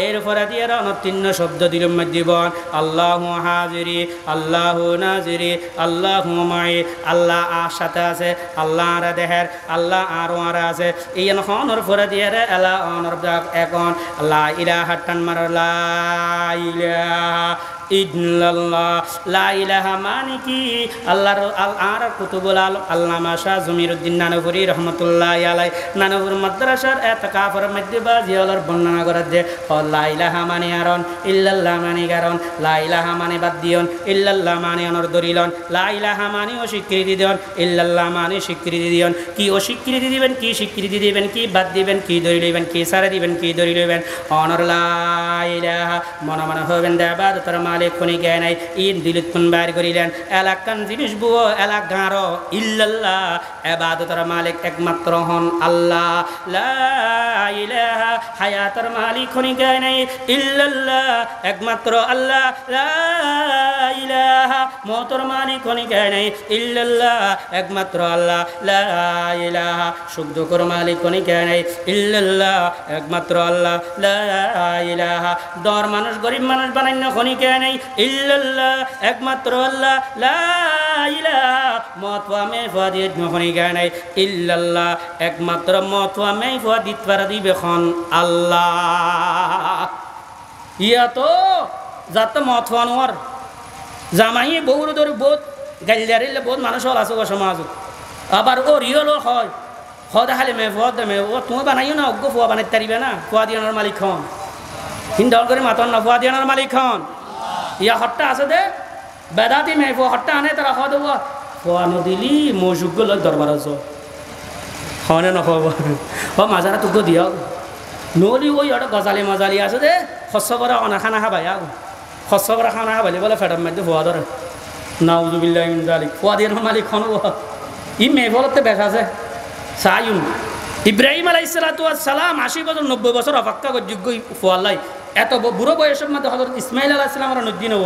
এরপরে দিয়ে অনতীর্ণ শব্দ দিলম জীবন। আল্লাহ হাজিরি, আল্লাহ নাজিরি, আল্লাহ মাই আল্লাহ আর সাথে আছে, আল্লাহ আর দেহের, আল্লাহ আর আর আছে। এই হনর পরে দিয়ে রে আল্লাহ অনর এখন। লা ইলাহা টান মার লা ইলাহা ইল্লাল্লাহ, লা মানে কি? আল্লাহর আল আর কুতুবুল আল আল্লামা শাহ জমিরুদ্দিন নানপুরি রহমতুল্লাহ আলাই নানপুর মাদ্রাসার এত কাফর মধ্যে বাজি অলর বর্ণনা করে যে ও লা ইলাহা মানে আরন, ইল্লাল্লাহ মানে মানে বাদ দিয়ন, ইল্লাল্লাহ মানে অনর দরিলন লা ইলাহা মানে অস্বীকৃতি দিয়ন, ইল্লাল্লাহ মানে স্বীকৃতি দিয়ন। কি অস্বীকৃতি দিবেন, কি স্বীকৃতি দিবেন, কি বাদ দিবেন, কি ধরি লইবেন কি সারা দিবেন, কি ধরি লইবেন অনর লা ইলাহা, মনে মনে হবেন দেবাদ মালিক খনি গে নাই, ইন দিলিত কোন বাইর করিলেন। এলাকান জিনিস বুয়ো এলাক গাঁর ইল্লাল্লাহ, এবাদতর মালিক একমাত্র হন আল্লাহ। হায়াতর মালিক খনি গে নাই, ইল্লাল্লাহ, একমাত্র আল্লাহ। মতর মালিক খনি গে নাই, ইল্লাল্লাহ, একমাত্র আল্লাহ। লা ইলাহা সুখ দুঃখর মালিক খনি গে নাই, ইল্লাল্লাহ, একমাত্র আল্লাহ। লা ইলাহা দর মানুষ, গরিব মানুষ বানান্য খনি কে নেই। একমাত্র আল্লাহ, লা একমাত্র আল্লাহ। ইয়া তো, যাতে মতওয়া নোয়ার জামাই বহুর ধরে বহুত গাইলারিলে বহুত মানুষ হল আছে সমাজ আবার ও রিয়ল হয়। হদা হালে মে ফুয়া দে মে, ও তুমি বানাইও না অজ্ঞ ফুয়া বানাইতে পারিবে না, ফুয়া দিয়ানোর মালিক খন হিন্দল করে মাতন না, ফুয়া দিয়ানোর মালিক খন ইয়া হট্টা আছে দে বেদাতি মে ফুয়া হট্টা আনে তারা হদ ফুয়া নদিলি মৌসুক লই দরবার আছো হনে নখব হ মাজারা তোক দিয়া নলি ওই ওটা গজালি মজালি আছে দে শস্য করা অনা খানা খাবাই আগ শস্য করা খানা খাবাইলে বলে ফেটার মাধ্যমে ফুয়া ধরে নাউজুবিল্লাহ জালিক ফুয়া দিয়ানোর মালিক খন ই মেঘলতে বেশ আছে সায়ুন ইব্রাহিম আলাইসালাম আশি বছর নব্বই বছর অপেক্ষা করে যোগ্য ফোয়াল্লাই এত বুড়ো বয়সের মধ্যে হজরত ইসমাইল আলাহ ইসলাম আর নদী নেব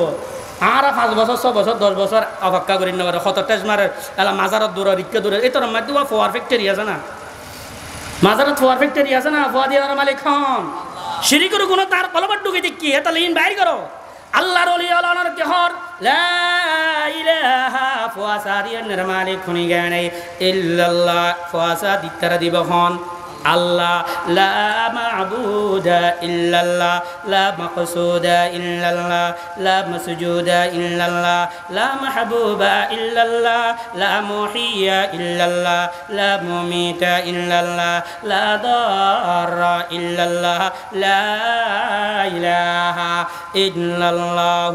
আর পাঁচ বছর, ছ বছর, দশ বছর অপেক্ষা করি নেবার সতর তেজ মারে এলা মাজারত দূর রিক্কে দূর। এই তোর মধ্যে ফোয়ার ফ্যাক্টরি আছে না? মাজারত ফোয়ার ফ্যাক্টরি আছে না? ফোয়া দিয়ে মালিক খান সিঁড়ি করে কোনো তার কলবার ঢুকে দেখি এটা লিন বাইর করো। আল্লাহর অলি আল্লাহর কেহর ফুয়াসা দিয়ানের মালিক খুনি গানে ইল্লাল্লাহ। ফুয়াসা দিত্তারা দিবখন আল্লাহ লা মাবুদা ইল্লাল্লাহ লা মাকসুদা ইল্লাল্লাহ লা মাসজুদা ইল্লাল্লাহ লা মাহবুবা ইল্লাল্লাহ লা মুহিয়া ইল্লাল্লাহ লা মুমিতা ইল্লাল্লাহ লা দারা ইল্লাল্লাহ লা ইলাহা ইল্লাল্লাহ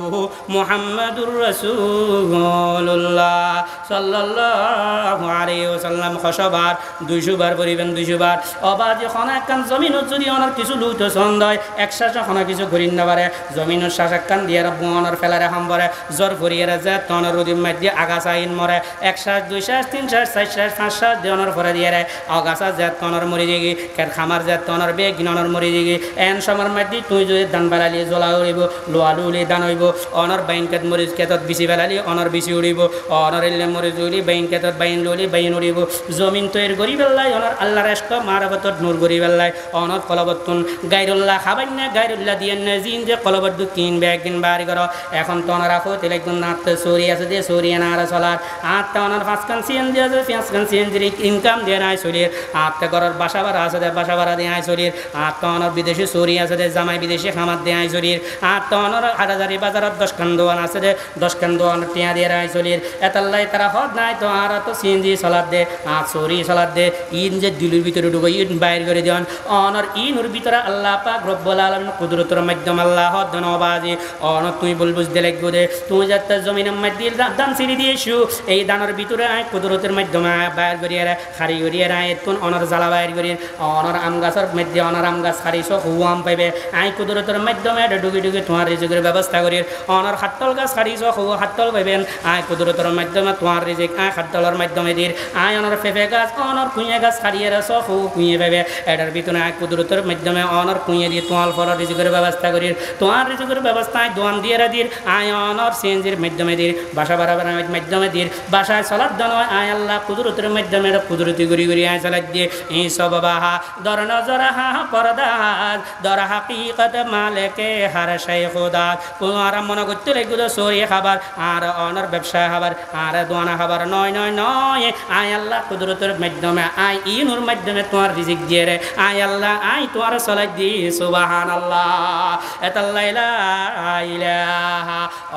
মুহাম্মাদুর রাসূলুল্লাহ সাল্লাল্লাহু আলাইহি ওয়াসাল্লাম খসবার দুইশো বার পড়িবেন, দুইশো বার। অবা যে খনা একখান জমিনত যদি অনার কিছু লুইতো ছন্দ হয় এক শ্বাস খনা কিছু ঘুরিন না পারে। জমিনের শ্বাস একখান দিয়ে বুয়নের ফেলারে হাম্বরে জ্বর ভরিয়ে যে তনের রুদির মধ্যে আগাছা ইন মরে। এক শ্বাস, দুই শ্বাস, তিন শ্বাস, চার শ্বাস, পাঁচ শ্বাস দেওয়ানোর পরে দিয়ে রে। আগাছা যে তনের মরি দিগি কের খামার যে তনের বে গিননের মরি দিগি। এন সময়ের মধ্যে তুই যদি দান বেলালি জ্বলা উড়িব লোয়ালু উলি দান হইব। অনর বাইন কেত মরিচ, কেতত বিচি বেলালি অনর বিচি উড়িব। অনর এলে মরিচ উলি বাইন কেতত বাইন লুলি, বাইন উড়িব। জমিন তৈরি করি পেলাই অনর আল্লাহ রেস্ট মারাবতত নূর করি পেলাই অনত কলবতুন গাইরুল্লাহ খাবাই না গাইরুল্লাহ দিয়ে জিন যে কলবত কিনবে একদিন বাড়ি করো এখন তো অনার রাখো তেলে একদম নাত সরি আছে দিয়ে সরি না আর চলার আটটা অনার পাঁচখান সিএন দিয়ে আছে পাঁচখান সিএন দিয়ে ইনকাম দিয়ে নাই শরীর। আটটা ঘরের বাসা ভাড়া আছে দে বাসা ভাড়া দিয়ে আয় শরীর। আটটা অনার বিদেশি সরি আছে দে জামাই বিদেশি খামার দিয়ে আয় শরীর। আটটা অনার হাটাজারি বাজারত দশ খান দোয়ান আছে দে দশ খান দোয়ান টিয়া দিয়ে আয় শরীর। এতাল্লাই তারা হদ নাই তো আর তো সিএনজি চলার দে আর সরি চলার দে। ইন যে দিলুর ভিতরে ঢুকো ইন বাইর করে দেন অনর ইনুর ভিতরে আল্লাহ পাক রব্বুল আলামিন কুদরতের মাধ্যম আল্লাহ ধন্যবাদে অন তুই বল বুঝতে লাগবো দে তুই যাতে জমিনের মধ্যে দান সিঁড়ি দিয়েছু, এই দানের ভিতরে আয় কুদরতের মাধ্যমে বাইর করিয়ে খারি করিয়ে আয় তুন অনর জ্বালা বাইর করিয়ে। অনর আম গাছের মধ্যে অনর আম গাছ খারিছ হু আম পাইবে। আয় কুদরতের মাধ্যমে ডুগি ডুগি তোমার রিজিকের ব্যবস্থা করিয়ে। অনর হাতল গাছ খারিছ হু হাতল পাইবেন। আয় কুদরতের মাধ্যমে তোমার রিজিক, আয় হাতলের মাধ্যমে দির। আয় অনর ফেফে গাছ, অনর কুঁয়ে গাছ খারিয়ে রেছ হু কুঁয়ে পাইবে এটার ভিতরে কুদরতের মাধ্যমে অনর কুঁয়ে দিয়ে তোমার ফল রিজিকের ব্যবস্থা করির। তোমার রিজিকের ব্যবস্থায় দোয়ান দিয়ে দির, আয় অনর সিএনজির মাধ্যমে দির, বাসা বাড়াবার মাধ্যমে দির, বাসায় চলার দন আয় আল্লাহ কুদরতের মাধ্যমে কুদরতি গুড়ি গুড়ি আয় চলার দিয়ে। এই সব বাহা, দর নজর হা পরদাস, দর হাকিকত মালেকে হার শাই খোদা। তোমার মনে করতে লাগবে সরিয়ে খাবার, আর অনর ব্যবসা খাবার, আর দোয়ানা খাবার নয় নয় নয়, আয় আল্লাহ কুদরতের মাধ্যমে, আয় ইনুর মাধ্যমে তোমার রিজিক দিয়ে রে। আয় আল্লাহ, আয় তোমার চলাই দি সুবাহান আল্লাহ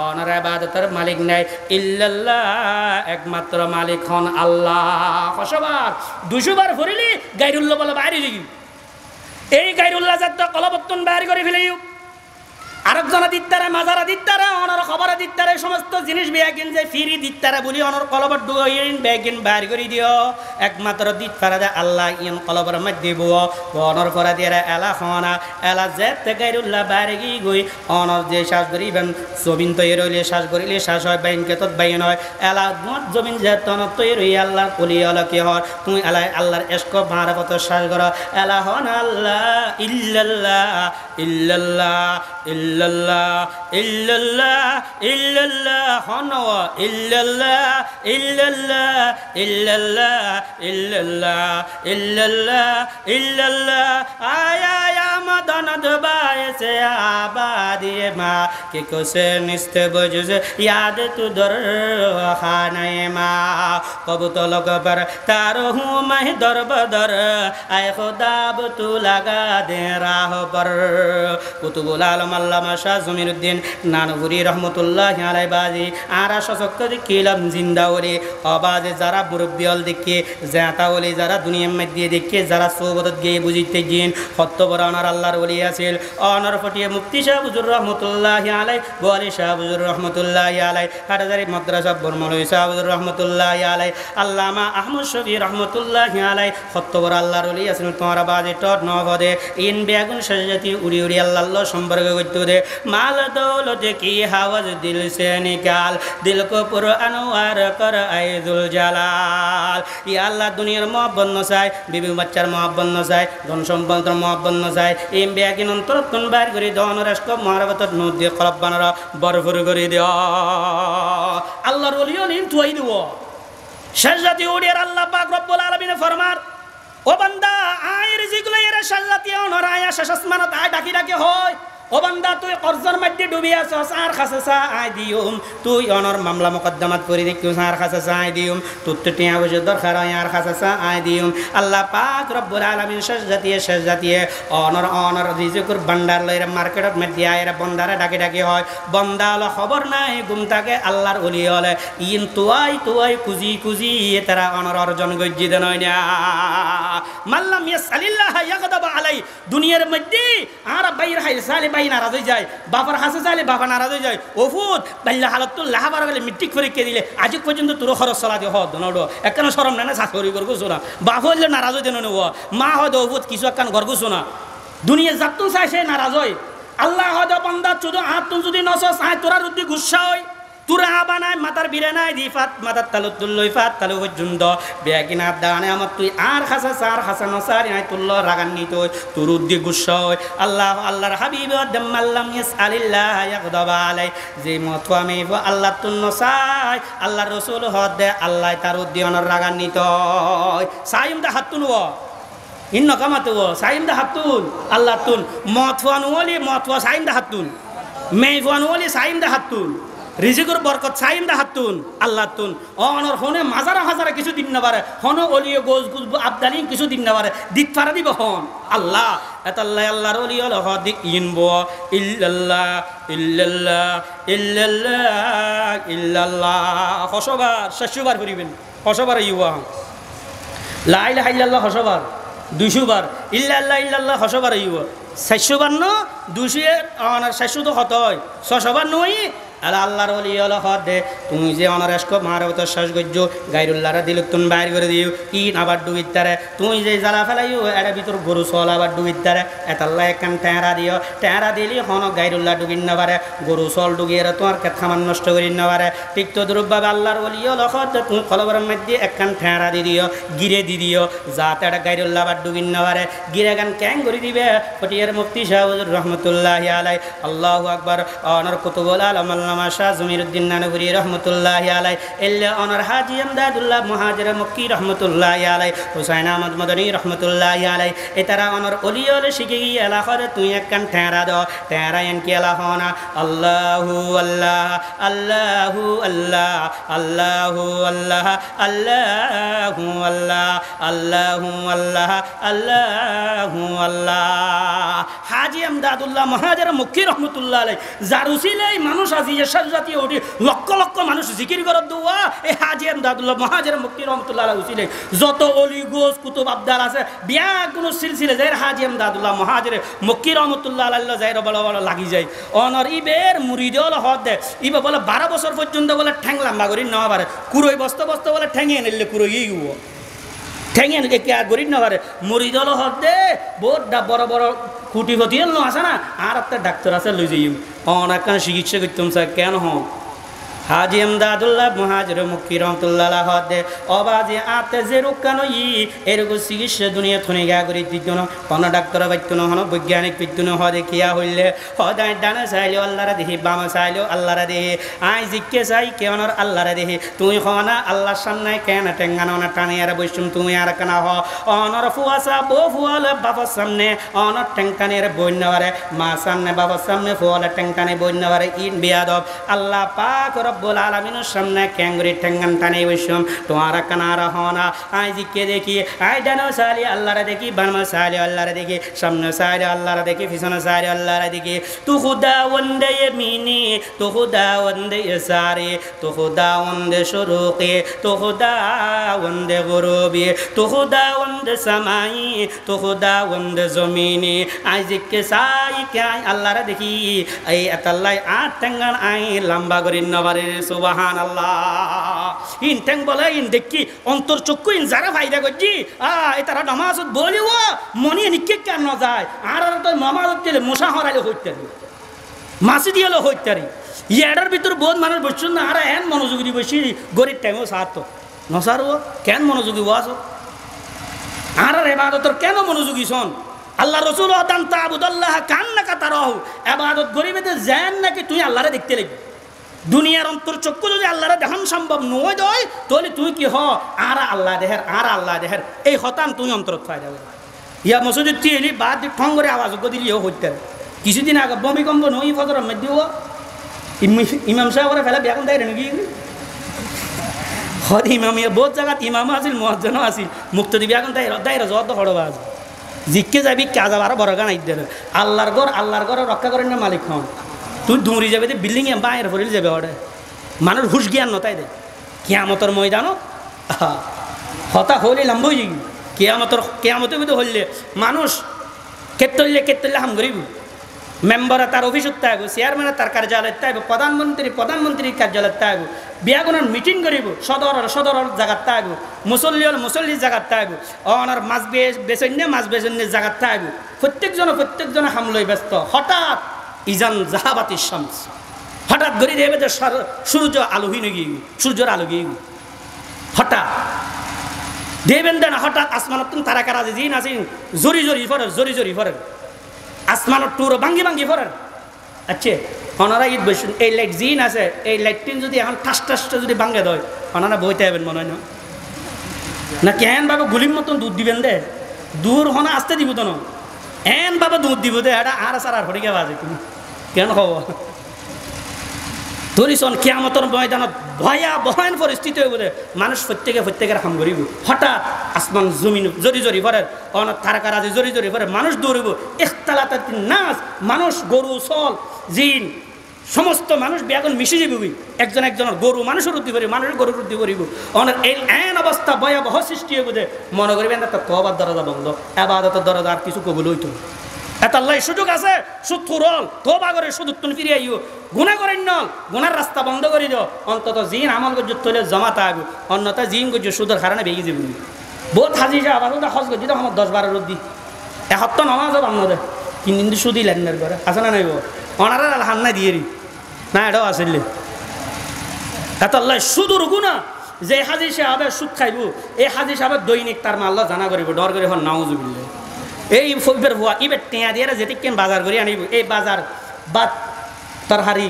অনর ইবাদতের মালিক নাই ইল্লাল্লাহ, একমাত্র মালিক হন আল্লাহ। কসবার দুশোবার ফুরিলি গাইরুল্লাহ বলে বাইরে এই গাইরুল্লাহ যাত্রা কলবর্তন বাইর করে ফেলে আরেকজনে দিত্তারে মাজারা দিত্তারে অনর খবরে দিত্তারে সমস্ত জিনিস বেয়াগিন যে ফিরি দিত্তারে বলি, অনর কলবর ডুইন বেগিন বাইর করে দিও। একমাত্র দিত যে আল্লাহ ইন কলবর মধ্যে বউ অনর করা দিয়ে এলা খানা এলা যে তেগাইরুল্লাহ বাইরে গিয়ে গই। অনর যে শ্বাস করিবেন জমিন তৈরি হইলে শ্বাস করিলে শ্বাস হয় বাইন কেতত বাইন হয়। এলা মত জমিন যে তন তৈরি হই আল্লাহর কলি হলো কি হয়। তুমি এলা আল্লাহর এস্ক ভাড়া পত শ্বাস করো। এলা হন আল্লাহ ইল্লাল্লাহ ইল্লাল্লাহ ইল্লাল্লাহ ইল্লাল্লাহ ইল্লাল্লাহ, হনওয়া, ইল্লাল্লাহ ইল্লাল্লাহ ইল্লাল্লাহ ইল্লাল্লাহ ইল্লাল্লাহ ইল্লাল্লাহ। আয়া আয়া মদন দুবায়ে মা, কি কোসে নিস্তে বুঝুসে ইয়াদ তু দর খানায়ে মা। কবুতল গবর তার হু মাহ দর বদর আয়, খোদাব তু লাগা দে রাহ বর কুতুবুল আলম আল্লাহ আল্লামা শাহ জমিরুদ্দিন নানপুরি রহমতুল্লাহ আলাই বাজি। আরা সশক্ত দেখিলাম জিন্দা ওরে। অবাজে যারা মুরব্বী হল দেখে, জেতা ওলি যারা দুনিয়ার মধ্যে দেখে, যারা সৌবদত গিয়ে বুঝিতে গিন সত্য বড় অনার আল্লাহর ওলি আছিল। অনর ফটিয়ে মুক্তি শাহ বুজুর রহমতুল্লাহ আলাই, গোয়ালি শাহ বুজুর রহমতুল্লাহ আলাই, হাটাজারি মাদ্রাসা বর্মলই শাহ বুজুর রহমতুল্লাহ আলাই, আল্লামা আহমদ শফি রহমতুল্লাহ আলাই সত্য বড় আল্লাহর ওলি আছিল। তোমার বাজে টট নভদে ইন বেগুন সাজাতি উড়ি উড়ি আল্লাহ সম্পর্ক করতে দে, মাল দৌলত কি হাওয়াজ দিল সে নিকাল, দিল কো পুর আনোয়ার কর আইদুল জালাল। ই আল্লাহ দুনিয়ার মহব্বত নসাই বিবি বাচ্চার মহব্বত নসাই ধন সম্পদের মহব্বত নসাই এই ব্যাগিন অন্তরক্ষণ বাইর করে দন রাষ্ট্র মহারবত নদী কলব বানার, বরফুর করে দিও আল্লাহর ওলিও নিন তুই দিব। শেষ জাতি উড়িয়ার আল্লাহ পাক রব্বুল আলমিনে ফরমার, ও বান্দা, আয় রিজিকুল এর শাল্লাতি অনর, আয় শেষ আসমানত, আয় ডাকি ডাকি হয় ও বান্দা, তুই কর্জর মধ্যে ডুবি আছস, আর খাসা আয় দিউম। তুই অনর মামলা মোকদ্দমাত করে দেখিস আর খাসা আয় দিউম। তোর তো টিয়া বসে দরকার হয়, আর খাসা আয় দিউম। আল্লাহ পাক রব্বুল আলামিন শেষ জাতিয়ে শেষ জাতিয়ে অনর অনর রিজিকুর ভান্ডার লইরে মার্কেটত মধ্যে আয় বন্দারে ডাকি ডাকি হয়। বন্দা হলো খবর নাই, গুম থাকে আল্লাহর অলি হলে। ইন তুয়াই তুয়াই কুজি কুজি তারা অনর অর্জন গজ্জি দেন না। মাল্লাম ইয়াসালিল্লাহ ইয়াগদাব আলাই। দুনিয়ার মধ্যে আর বাইর হাই সালে বাই নারাজ হয়ে যায়, বাবার হাসে চাইলে বাবা নারাজ হয়ে যায়। ওফুদ বাইল্লা হালত তো লাহাবার গেলে মিট্রিক পরীক্ষা দিলে? আজ পর্যন্ত তোর খরচ চলা দিয়ে হদ নড়ো। একখানে সরম না না শাশুড়ি গর্গ শোনা বাপ হইলে নারাজ হয়ে দেন মা হদ ওফুদ কিছু একখান গর্গ শোনা দুনিয়া যাত্তু চাই সে নারাজ হয়। আল্লাহ হদ বন্দা শুধু হাত তুন যদি নস চাই তোরা রুদ্ধি গুসা হয়। তুরা বানায়, মাতার বিরে নাই, দি ফাত, মাতার তালু তুল্লই ফাত, তালু পর্যন্ত বেগিনা দানে আমার তুই আর খাসা সার খাসা নসার আই তুল্ল রাগান্বিত তোর উদ্দি গুসা হয় আল্লাহ, আল্লাহর হাবিব দাম্মাল্লাম ইয়াস আলিল্লাহ ইয়াকদাবা আলাই। যে মত আমি আল্লাহ তুন নসাই আল্লাহ রসুল হদ দে, আল্লাহ তার উদ্দি অনর রাগান্বিত সাইম দা হাত তুলব। ইন্ন কামাতো সাইম দা হাতুন আল্লাহ তুন মত ফুয়ান ওলি মত ফুয়া সাইম দা হাতুন মেই ফুয়ান ওলি সাইম দা হাতুন রিজিকুর বরকত সাইম দা হাতুন, আল্লাহ তুন। অনর হনে মাজারা হাজারা কিছু দিন না পারে হন অলিয়ে গোজ গুজ আবদালি কিছু দিন না পারে দিত পারা দিব হন। আল্লাহ, এতাল্লাহ আল্লাহর অলি হল হ দি ইনব ইল্লাল্লাহ ইল্লাল্লাহ ইল্লাল্লাহ ইল্লাল্লাহ। হসবার, শেষবার করিবেন। হসবার ইউয়া লাইল হাইল্লাহ হসবার দুইশো বার ইল্লাল্লাহ ইল্লাল্লাহ হসবার ইউব চারশো বার ন, দুইশো অনার চারশো তো হত হয় ছশো বার নই আলা আল্লাহর অলি আল্লাহ হদ দে তুমি যে অনারেস্ক মারবত শ্বাস গজ্য গাইরুল্লাহরা দিল তুমি বাইর করে দিও ই আবার ডুবিত তারে তুমি যে জ্বালা ফেলাইও এটা ভিতর গরু চল আবার ডুবিত তারে এতাল্লাহ একখান টেঁড়া দিও টেঁড়া দিলি হন গাইরুল্লাহ ডুবিন না পারে গরু চল ডুগিয়ে তোমার ক্ষেত খামান নষ্ট করি না পারে ঠিক তো দুরূপভাবে আল্লাহর অলি আল্লাহ হদ তুমি কলবরের মধ্যে একখান টেঁড়া দি দিও, গিরে দি দিও, যাতে এটা গাইরুল্লাহ আবার ডুবিন না পারে গিরে গান ক্যাং করে দিবে ফটিয়ার মুফতি শাহজুর রহমতুল্লাহ আলাই আল্লাহ আকবর, অনর কুতুবুল আলম আল্লামা শাহ জমিরুদ্দিন নানবুরি রহমতুল্লাহ আলাই এল্লে অনর হাজি আমদাদুল্লাহ মহাজের মক্কি রহমতুল্লাহ আলাই হুসাইন আহমদ মদনী রহমতুল্লাহ আলাই এ তারা অনর অলি অলে শিখে গিয়ে এলাহরে তুই একখান ঠেঁড়া দ, ঠেঁড়া এন কি এলাহনা আল্লাহু আল্লাহ আল্লাহু আল্লাহ আল্লাহু আল্লাহ আল্লাহু আল্লাহ আল্লাহু আল্লাহ আল্লাহু আল্লাহ। হাজি আমদাদুল্লাহ মহাজের মুক্তি রহমতুল্লাহ আলাই যার উসিলাই মানুষ আজি যে সাজাতি উঠি লক্ষ লক্ষ মানুষ জিকির করত দোয়া। এই হাজি আমদাদুল্লাহ মহাজের মুক্তি রহমতুল্লাহ উচিলে যত অলি গোস কুতুব, আবদার আছে, বিয়া কোনো সিলসিলে যায় হাজি আমদাদুল্লাহ মহাজের মুক্তি রহমতুল্লাহ আল্লাহ যাই বলে বলে লাগি যায়। অনর ইবের মুড়িদে হলো হদ দে। ইবে বলে বারো বছর পর্যন্ত বলে ঠ্যাং লাম্বা করি নেওয়া পারে কুরোই বস্তা বস্তা বলে ঠ্যাঙিয়ে নিলে কুরোই আর গরিব না পারে মরি দল দে। বহুত বড় বড় কুটি কতি আছে না। আর একটা ডাক্তার আছে লই যাই অনেক চিকিৎসা করতাম স্যার, কেন হন? হাজি আমদাদুল্লাহ, মহাজর মুক্তি রহমতুল্লাহ হদে অবাজে আতে যে রুকানো ই এরকম চিকিৎসা দুনিয়া থনে গা করে দিত না কোনো ডাক্তার পাইত না বৈজ্ঞানিক পাইত না কিয়া হইলে, হদায় ডানে চাইলেও আল্লাহরা দেখি বামে চাইলেও আল্লাহরা দেখি আই জিজ্ঞে চাই কেমন আল্লাহরা দেখি তুই হনা আল্লাহর সামনে, কেন টেঙ্গানো না টানি, আর বৈশুম তুমি আর কেনা হ। অনর ফুয়াশা বউ ফুয়ালে বাবার সামনে, অনর টেঙ্কানের বন্য পারে মা সামনে, বাবার সামনে ফুয়ালে টেঙ্কানে বন্য পারে ইন বিয়াদব। আল্লাহ পাক রব্বুল আলমিনের সামনে ক্যাঙ্গুরি ঠেঙ্গান টানে বসুম, তোমার কানার হনা আই জিকে দেখি আই ডানো সালি আল্লাহরে দেখি বানমা সালি আল্লাহরে দেখি, সামনে সালি আল্লাহরে দেখি, পিছনে সালি আল্লাহরে দেখি। তু খুদা ওন্দে মিনি, তু খুদা ওন্দে সারে, তু খুদা ওন্দে শুরুকে তু খুদা ওন্দে গুরুবি, তু খুদা ওন্দে সামাই, তু খুদা ওন্দে জমিনি। আই জিকে সাই, কে আল্লাহরে দেখি। এই এতাল্লাই আট ঠেঙ্গান আই লম্বা করি নবারে সুবাহান আল্লাহ ইন ঠেং বলে, ইন দেখি, অন্তর চক্ষু ইন যারা ফাইদা করছি আ, এ তারা নমাজত বলিও মনি নিকে কেন যায়? আর তো নমাজত গেলে মশা হরাইলে হইতে মাসি দিয়ে হইতারি ইয়াডার ভিতর বহুত মানুষ বসছেন না, আর এন মনোযোগী বসি, গরিব টাইমও সারত নসারো কেন মনোযোগী ওয়াজ আর এবাদতর কেন মনোযোগী শোন? আল্লাহ রসুল দান তাবুদাল্লাহ কান না কাতারহ এবাদত গরিবেদের জ্যান নাকি তুই আল্লাহরে দেখতে লাগবি? দুনিয়ার অন্তর চক্ষু যদি আল্লাহরে দেখান সম্ভব নয় দয়, তাহলে তুই কি হ? আর আল্লাহ দেহের, আর আল্লাহ দেহের। এই হতান তুই অন্তর ফায়দা ইয়া মসজিদ তুই এলি বাদ ঠং করে আওয়াজ দিলি হইতে কিছুদিন আগে ভূমিকম্প নই ফজর মধ্যে ইমাম সাহেব করে ফেলা কোন তাই নাকি? হদ ইমাম ইয়া বহুত জায়গাত ইমাম আছিল মহাজন আছিল। মুক্ত দিবি এখন তাই দাই যত হড়বা আছে জিকে যাবি কাজা বারো বড় গান আল্লাহর ঘর আল্লাহর ঘর রক্ষা করেন না মালিক হন। তুই দৌড়ি যাবে যে বিল্ডিং এ বাইরে ফরিল যাবে ওটা মানুষ হুশ জ্ঞান নতাই দে কেয়ামতর ময়দান হতা হলে লাম্ব হয়ে যাবি কেয়ামতর কেয়ামতে কিন্তু হইলে মানুষ কেতলে কেতলে হাম করিব মেম্বারে তার অফিসত থাকব চেয়ারম্যানে তার কার্যালয়ত থাকব প্রধানমন্ত্রী প্রধানমন্ত্রীর কার্যালয়ত থাকব বিয়াগুণের মিটিং করিব সদর সদর জায়গাত থাকব মুসল্লি হল মুসল্লির জায়গাত থাকব অনার মাছ বেচন্যে মাছ বেচন্যের জায়গাত থাকব প্রত্যেকজন প্রত্যেকজনে হামলই ব্যস্ত। হঠাৎ ইজান জাহাবাতি শামস। হঠাৎ গড়ি দেবে যে সূর্য আলোহী নগিয়ে সূর্যর আলোহী হঠাৎ। দেবেন দেন হঠাৎ আসমানত তারা কারা যে জিন আছেন? জরি জরি ফরেন জরি জরি ফরেন আসমানত টুর ভাঙ্গি ভাঙ্গি ফরেন আচ্ছা ওনারা ঈদ বসুন এই লাইট জিন আছে, এই লাইটটিন যদি এখন ঠাস ঠাসটা যদি ভাঙ্গে দেয় ওনারা বইতে হবেন মনে হয় না? না কেন বাবা গুলির মতন দুধ দিবেন দে? দূর হনা আসতে দিব তো না। এন বাবা দুধ দিব দে, এটা আর সার আর হরিকে বাজে তুমি। কেন হব? ধরিছন কেয়ামতর ময়দানত ভয়া ভয়ান পরিস্থিতি হইব দে। মানুষ প্রত্যেকে প্রত্যেকের হাম করিব হঠাৎ আসমান জমিন জরি জরি ভরে, অন তারকার আজি জরি জরি ভরে মানুষ দৌড়িব। ইখতালাত নাচ মানুষ গরু সল জিন সমস্ত মানুষ বেগুন মিশে যাবি একজন একজনের গরু, মানুষের উদ্ধি করিব মানুষের গরুর উদ্ধি করিব অনেক এই এন অবস্থা ভয়াবহ সৃষ্টি হইব দে মনে করিবেন তো কবার দরজা বন্ধ। এবাদতের দরজা আর কিছু কবুল হইতো এত আল্লাহ সুযোগ আছে সুদ ফুরল তোবা করে সুযোগ তুমি ফিরে আইও। গুণা করেন নল গুনার রাস্তা বন্ধ করে দিও। অন্তত জিন আমল গজ্জ তৈলে জমা থাকব অন্যতা জিন গজ্জ সুদের কারণে বেগে যাবি বহুত হাজি যা আবার হজ গজ্জি আমার দশ বারো রোদ দি। এসপ্তাহ নমাজ বান্ন দে তিন দিন সুদি লেনদেন করে। আছে না নাই অনারা হান্না দিয়ে না, এটাও আসলে এত আল্লাহ, সুদুর গুণা যে হাজি সাহেবের সুদ খাইব এই হাজি সাহেবের দৈনিক তার মাল্লা জানা করিব, ডর করে হন নাউজুবিল্লা এই ফইবের ভুয়া ইবের টেঁয়া দিয়ে যেতে কেন বাজার করে আনিব, এই বাজার বাদ তরহারি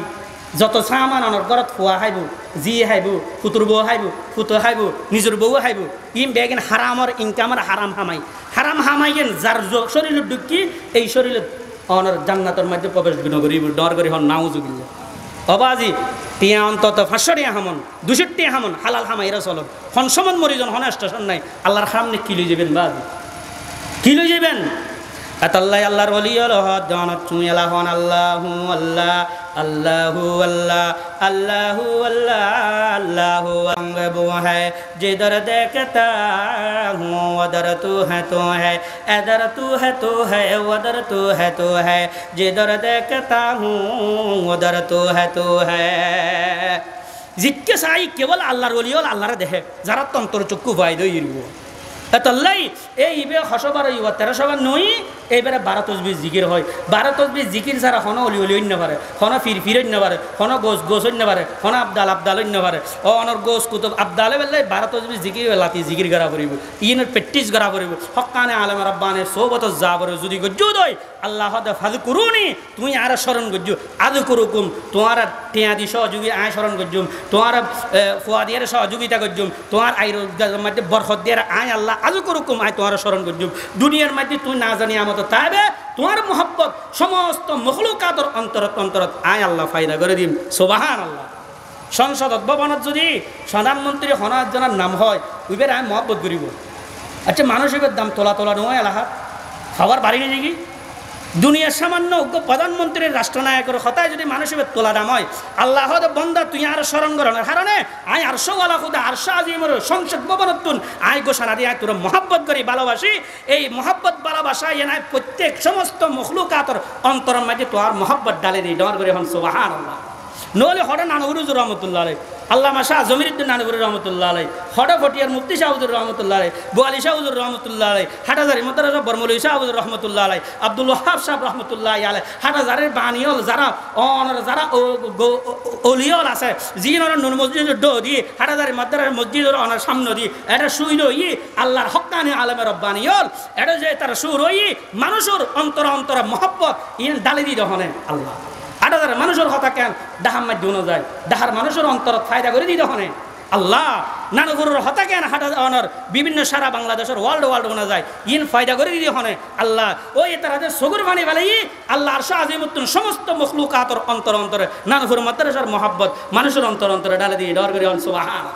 যত সামান আনর ঘরত ফুয়া খাইব, জি খাইব ফুতুর বউ খাইব ফুতো খাইব, নিজের বউ খাইব, ইম বেগেন হারামর, ইনকামর হারাম হামাই। হারাম হামাইয়েন যার শরীরের ঢুকি এই শরীরের অনর জান্নাতের মধ্যে প্রবেশ করিব ডর করি হন নাও নাউজুবিল্লা অবাজি, টিয়া অন্তত পাঁচশো হামন দুশো হামন, হালাল হামাই এরা চলন হন সমান মরিজন, হন স্টেশন নাই। আল্লাহর সামনে কি লই যাবেন বাজি? কি লই যাবেন? আতাল্লাহ আল্লাহর অলি অলহদ জনত চুই আলাহন আল্লাহু আল্লাহ আল্লাহু আল্লাহ আল্লাহু আল্লাহ, আল্লাহু অঙ্গ বো হ্যায় জিদর দেখতা হুঁ ওদর তু হ্যাঁ তো হ্যায় এদর তু হ্যাঁ তো হ্যায় ওদর তু হ্যাঁ তো হ্যায় জিদর দেখতা হুঁ ওদর তু হ্যাঁ তো হ্যায় জিজ্ঞাসা কেবল আল্লাহর অলি আল্লাহরে দেখে যারা তন্ত্র চক্ষু ভাই দই এতল্লাই এই ইবে হসবার ইব তেরোশবার নই এইবারে বারো তসবির জিকির হয়। বারো তসবির জিকির ছাড়া হন অলি অলি অন্য পারে হন ফির ফির অন্য পারে হন গোস গোস অন্য পারে হন আবদাল আবদাল অন্য পারে ও অনর গোস কুতুব আবদালে বেললে বারো তসবির জিকির লাতি জিকির করা পড়িব ইনের প্রেক্টিস করা পড়িব হকানে আলম রব্বানে সোবত যা পড়ে যদি গজ্জু দই, আল্লাহ ফাজ করুনি তুমি আর স্মরণ গজ্জু। আদু করুকুম তোমার টিয়া দি সহযোগী আয় স্মরণ গজ্জুম। তোমার ফুয়া দিয়ে সহযোগিতা গজ্জুম। তোমার আইর মধ্যে বরখত দিয়ে আয় আল্লাহ আজও করুকুম, আয় তোমার স্মরণ করি। দুনিয়ার মাঝে তুই না জানি আমত তাইবে তোমার মোহব্বত সমস্ত মখলুকাতর অন্তরত অন্তরত, আয় আল্লাহ, ফায়দা করে দিম। সোবাহান আল্লাহ সংসদ ভবনত যদি প্রধানমন্ত্রী হনার জনার নাম হয়, উইবের আয় মহব্বত করিব আচ্ছা মানুষের দাম তোলা তোলা নয় এলাহা খাবার বাড়ি নিয়ে কি দুনিয়ার সামান্য প্রধানমন্ত্রীর রাষ্ট্রনায়কের হতায় যদি মানুষের তোলা দাম হয়, আল্লাহ বন্দা, তুই আর স্মরণ করানোর হারণে আয় আর আলা খুদা আর আজিমর সংসদ ভবনতুন, আয় ঘোষণা দিয়ে তোর মহাব্বত করি, ভালোবাসি। এই মহাব্বত, ভালোবাসা এনাই প্রত্যেক সমস্ত মখলুকাতর অন্তরের মাঝে তোর মহাব্বত ডালে দিই ডর করে হন সুবাহান আল্লাহ নহলে হঠাৎ নানবুরুজ রহমতুল্লাহ আলাই আল্লামা শাহ জমিরুদ্দিন নানবুর রহমতুল্লাহ আলাই হঠাৎ ফটিয়ার মুফতি শাহুদুর রহমতুল্লাহ আলাই বোয়ালি শাহুদুর রহমতুল্লাহ আলাই হাটাজারি মদারাজা বরমলি শাহুদুর রহমতুল্লাহ আলাই আব্দুল ওহাব সাহ রহমতুল্লাহ আলাই হাটাজারের বানিয়ল যারা, অনর যারা অলিয়ল আছে, জিনর নুন মসজিদের ডো দিয়ে, হাটাজারি মদারের মসজিদের অনার সামনে দিয়ে, এটা শুই রই আল্লাহর হকানি আলমের বানিয়ল এটা যে তার সুর রই মানুষের অন্তর অন্তর মহব্বত ইন ডালি দিয়ে আল্লাহ। আট হাজার মানুষের কথা কেন? ডাহার মাধ্যমে উনো যায়। ডাহার মানুষের অন্তর ফায়দা করে দিতে হনে আল্লাহ, নানগুরুর হতা কেন? হাটা অনর বিভিন্ন সারা বাংলাদেশের ওয়ার্ল্ড ওয়ার্ল্ড ওনা যায়। ইন ফায়দা করে দিতে হনে আল্লাহ, ওই তারা সগুর বাণী বেলাই, আল্লাহ আর শাহিমুদ্দিন সমস্ত মখলুকাতর অন্তর অন্তরে, নানগুর মাদ্রাসার মহাব্বত মানুষের অন্তর অন্তরে ডালে দিয়ে, ডর করে অনসুবাহান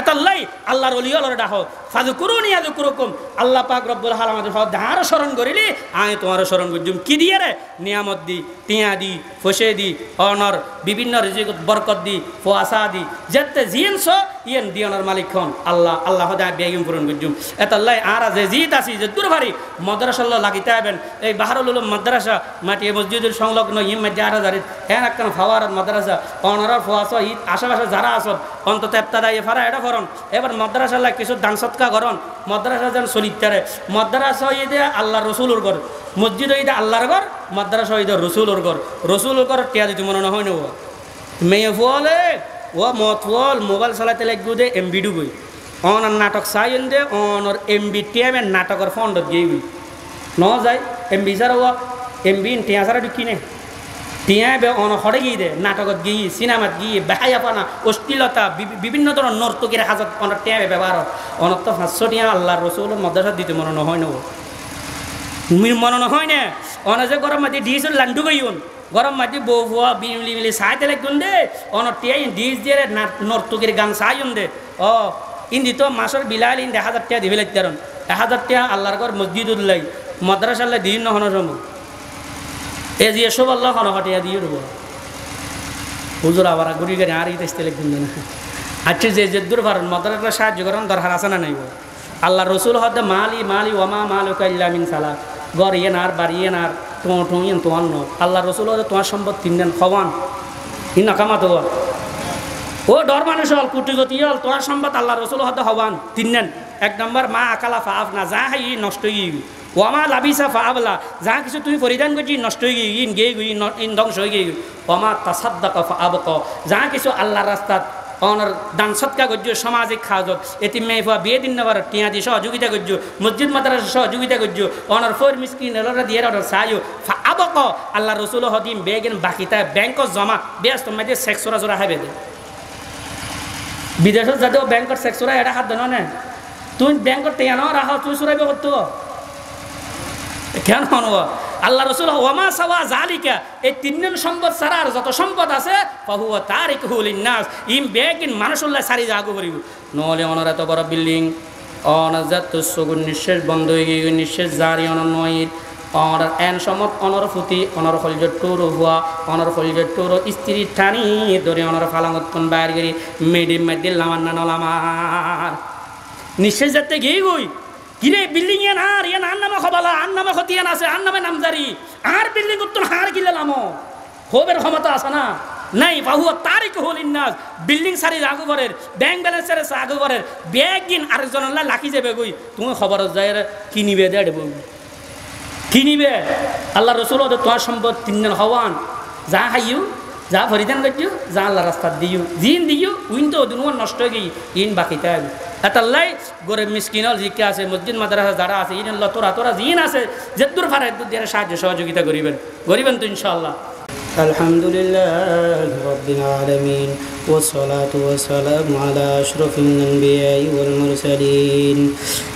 এতাল্লাই আল্লাহর অলিয়লর ডাহ ফাজু করুন ইয়াজু কুরকুম আল্লাহ পাক রব্বুল হালামাদের যাহারও স্মরণ করিলি। আমি তোমারও স্মরণ করছুম কি দিয়ে রে, নিয়ামত দি, টিয়া দি, ফসে দি, অনর, বিভিন্ন রিজিক বরকত দি ফোয়াশা দি, যেতে জিয়েনস ইয়েন দিয়নের মালিক খন আল্লাহ আল্লাহ হদায় বেগিম পূরণ করছুম এতাল্লাই আর যে জিত আসি, যে দুর্ভারি মাদ্রাসাল্লাহ লাগিতে আবেন এই বাহারুল উলুম মাদ্রাসা, মাটি মসজিদের সংলগ্ন ইম মধ্যে আট হাজার হ্যাঁ একখান ফাওয়ার মাদ্রাসা, অনরার ফোয়াশ ঈদ আশেপাশে যারা আসত অন্তত এপ্তাদা এ ফারা এটা করন এবার মাদ্রাসাল্লাহ কিছু দান সৎকা করন মাদ্রাসা যেন চলিতারে মাদ্রাসা ঈদে আল্লাহ রসুলোর ঘর, মসজিদ ঈদে আল্লাহর ঘর, মাদ্রাসা ঈদে রসুলোর ঘর। রসুলোর ঘর টিয়া দিতে মনে নহয় নেব মেয়ে ফুয়ালে ও মত ফুয়াল মোবাইল চালাইতে লাগবে দে, এম বি ডুবই অন নাটক চাই দে অনর এম বি টিএমের নাটকের ফন্ডত গিয়ে ন যায়, এম বি ছাড়া ও এম বি টিয়া ছাড়া কিনে টিয়া বে অন হরে গিয়ে দে, নাটকত গিয়ে সিনেমাত গিয়ে বেহায়াপানা অশ্লীলতা বিভিন্ন ধরনের নর্তকীর হাজত অন টিয়া ব্যবহার অনত পাঁচশো টিয়া আল্লাহ রসুল মদ্রাসা দিতে মনে নহয় নব মনে নহয় না? অন যে গরম মাটি দিয়েছিল লান্ডু গইন গরম মাটি বউ ফুয়া বিলি বিলি চাইতে লাগুন দে। অন টিয়াই ডিস দিয়ে নর্তকীর গান চাইন দে। ও ইন্দি তো মাসের বিলাল ইন হাজার টিয়া দিবে লাগতে হাজার টিয়া আল্লাহর ঘর মসজিদ উল্লাই মাদ্রাসাল্লাহ দিন নহন সময় এ দিয়ে সব আল্লাহ খানা ফাটিয়া দিয়ে দেবো। হুজুর আবার ঘুরি গাড়ি আর ইতে ইস্তে লিখুন না। আচ্ছা যে যে দূর ভারত মদরটা সাহায্য করেন দরকার আছে না নাই আল্লাহ রসুল হতে মালি মালি ওমা মালু কাল্লামিন সালা গর ইয়ে নার বাড়ি ইয়ে ইয়েন তোমার ন আল্লাহ রসুল হতে তোমার সম্পদ তিনদেন খবান ই নাকামা তো ও ডর মানুষ হল, কুটি গতি হল, তোমার সম্পদ আল্লাহ রসুল হতে হবান তিনদেন এক নম্বর মা আকালা ফাফ না যা হাই নষ্ট ওয়ামা লাবিসা ফাবলা যা কিছু তুমি পরিধান করছি নষ্ট হয়ে গিয়ে ইন গিয়ে গই ইন ধ্বংস হয়ে গিয়ে ওয়ামা তাসাদ্দাক ফাবক যা কিছু আল্লাহ রাস্তাত অনর দান সৎকা করছ, সামাজিক খাজত এটি মেয়ে ফুয়া বিয়ে দিন নেবার, টিয়া দিয়ে সহযোগিতা করছ, মসজিদ মাদ্রাসা সহযোগিতা করছ, অনর ফোর মিসকিন এলরা দিয়ে অর্ডার সাহায্য আবক আল্লাহ রসুল হদিম, বেগেন, বাকিতা, ব্যাংক জমা বেশ তোমার সেক্স চোরা চোরা হাবে বিদেশত যাতেও ব্যাংকর সেক্স চোরা এটা হাত দেন তুই ব্যাংকর টিয়া ন রাখ তুই চোরাইবে করতো কেন আল্লাহ রসুল ওমা সাওয়া জালিকা এই তিনজন সম্পদ ছাড়ার যত সম্পদ আছে পাহুয়া তার ইকুলিনাস ইম বেগ ইন মানুষুল্লাহ সারি জাগো করিব। নহলে অনর এত বড় বিল্ডিং। অনাজাত সগুন নিঃশ্বাস বন্ধ হয়ে গিয়ে নিঃশ্বাস জারি অনন্যয়ের অনর এন সমত, অনর ফুতি, অনর খলজর টোর হুয়া, অনর খলজর টোর স্ত্রী টানি ধরে অনর ফালাঙত কোন বাইর গেরি। মেডিম মেডিল লামান না নলামার। নিশ্চয় যাতে গিয়ে গই কিরে বিল্ডিং এন আর ইয়ান আর নামে খবালা আর নামে খতিয়ান আছে আর নামে নামজারি। আর বিল্ডিং উত্তর হার গিলে লামো। হোবের ক্ষমতা আছে না? নাই, বাহুয়া তারিখ হল ইন্নাস। বিল্ডিং সারি আগু করের ব্যাংক ব্যালেন্সের আগু করের। ব্যাগ দিন আরেকজন লাখি যাবে গই তুমি খবর যায় কিনিবে দেব? কিনিবে আল্লাহ রসুল তোমার সম্পদ তিনজন হওয়ান। যা হাইও যা ভরিদান করছো যা আল্লাহ রাস্তা দিও জিন দিও উইন তো দুনুয়ার নষ্ট হয়ে গিয়ে ইন বাকিতে হবে এটাল্লাই গরে মিসকিনল জিকে আছে মসজিদ মাদ্রাসা যারা আছে ইন আল্লাহ তোরা তোরা জিন আছে যে দূর ফারে দূর দিয়ে সাহায্য সহযোগিতা করিবেন করিবেন তো ইনশাআল্লাহ الحمد لله رب العالمين والصلاة والسلام على أشرف الأنبياء والمرسلين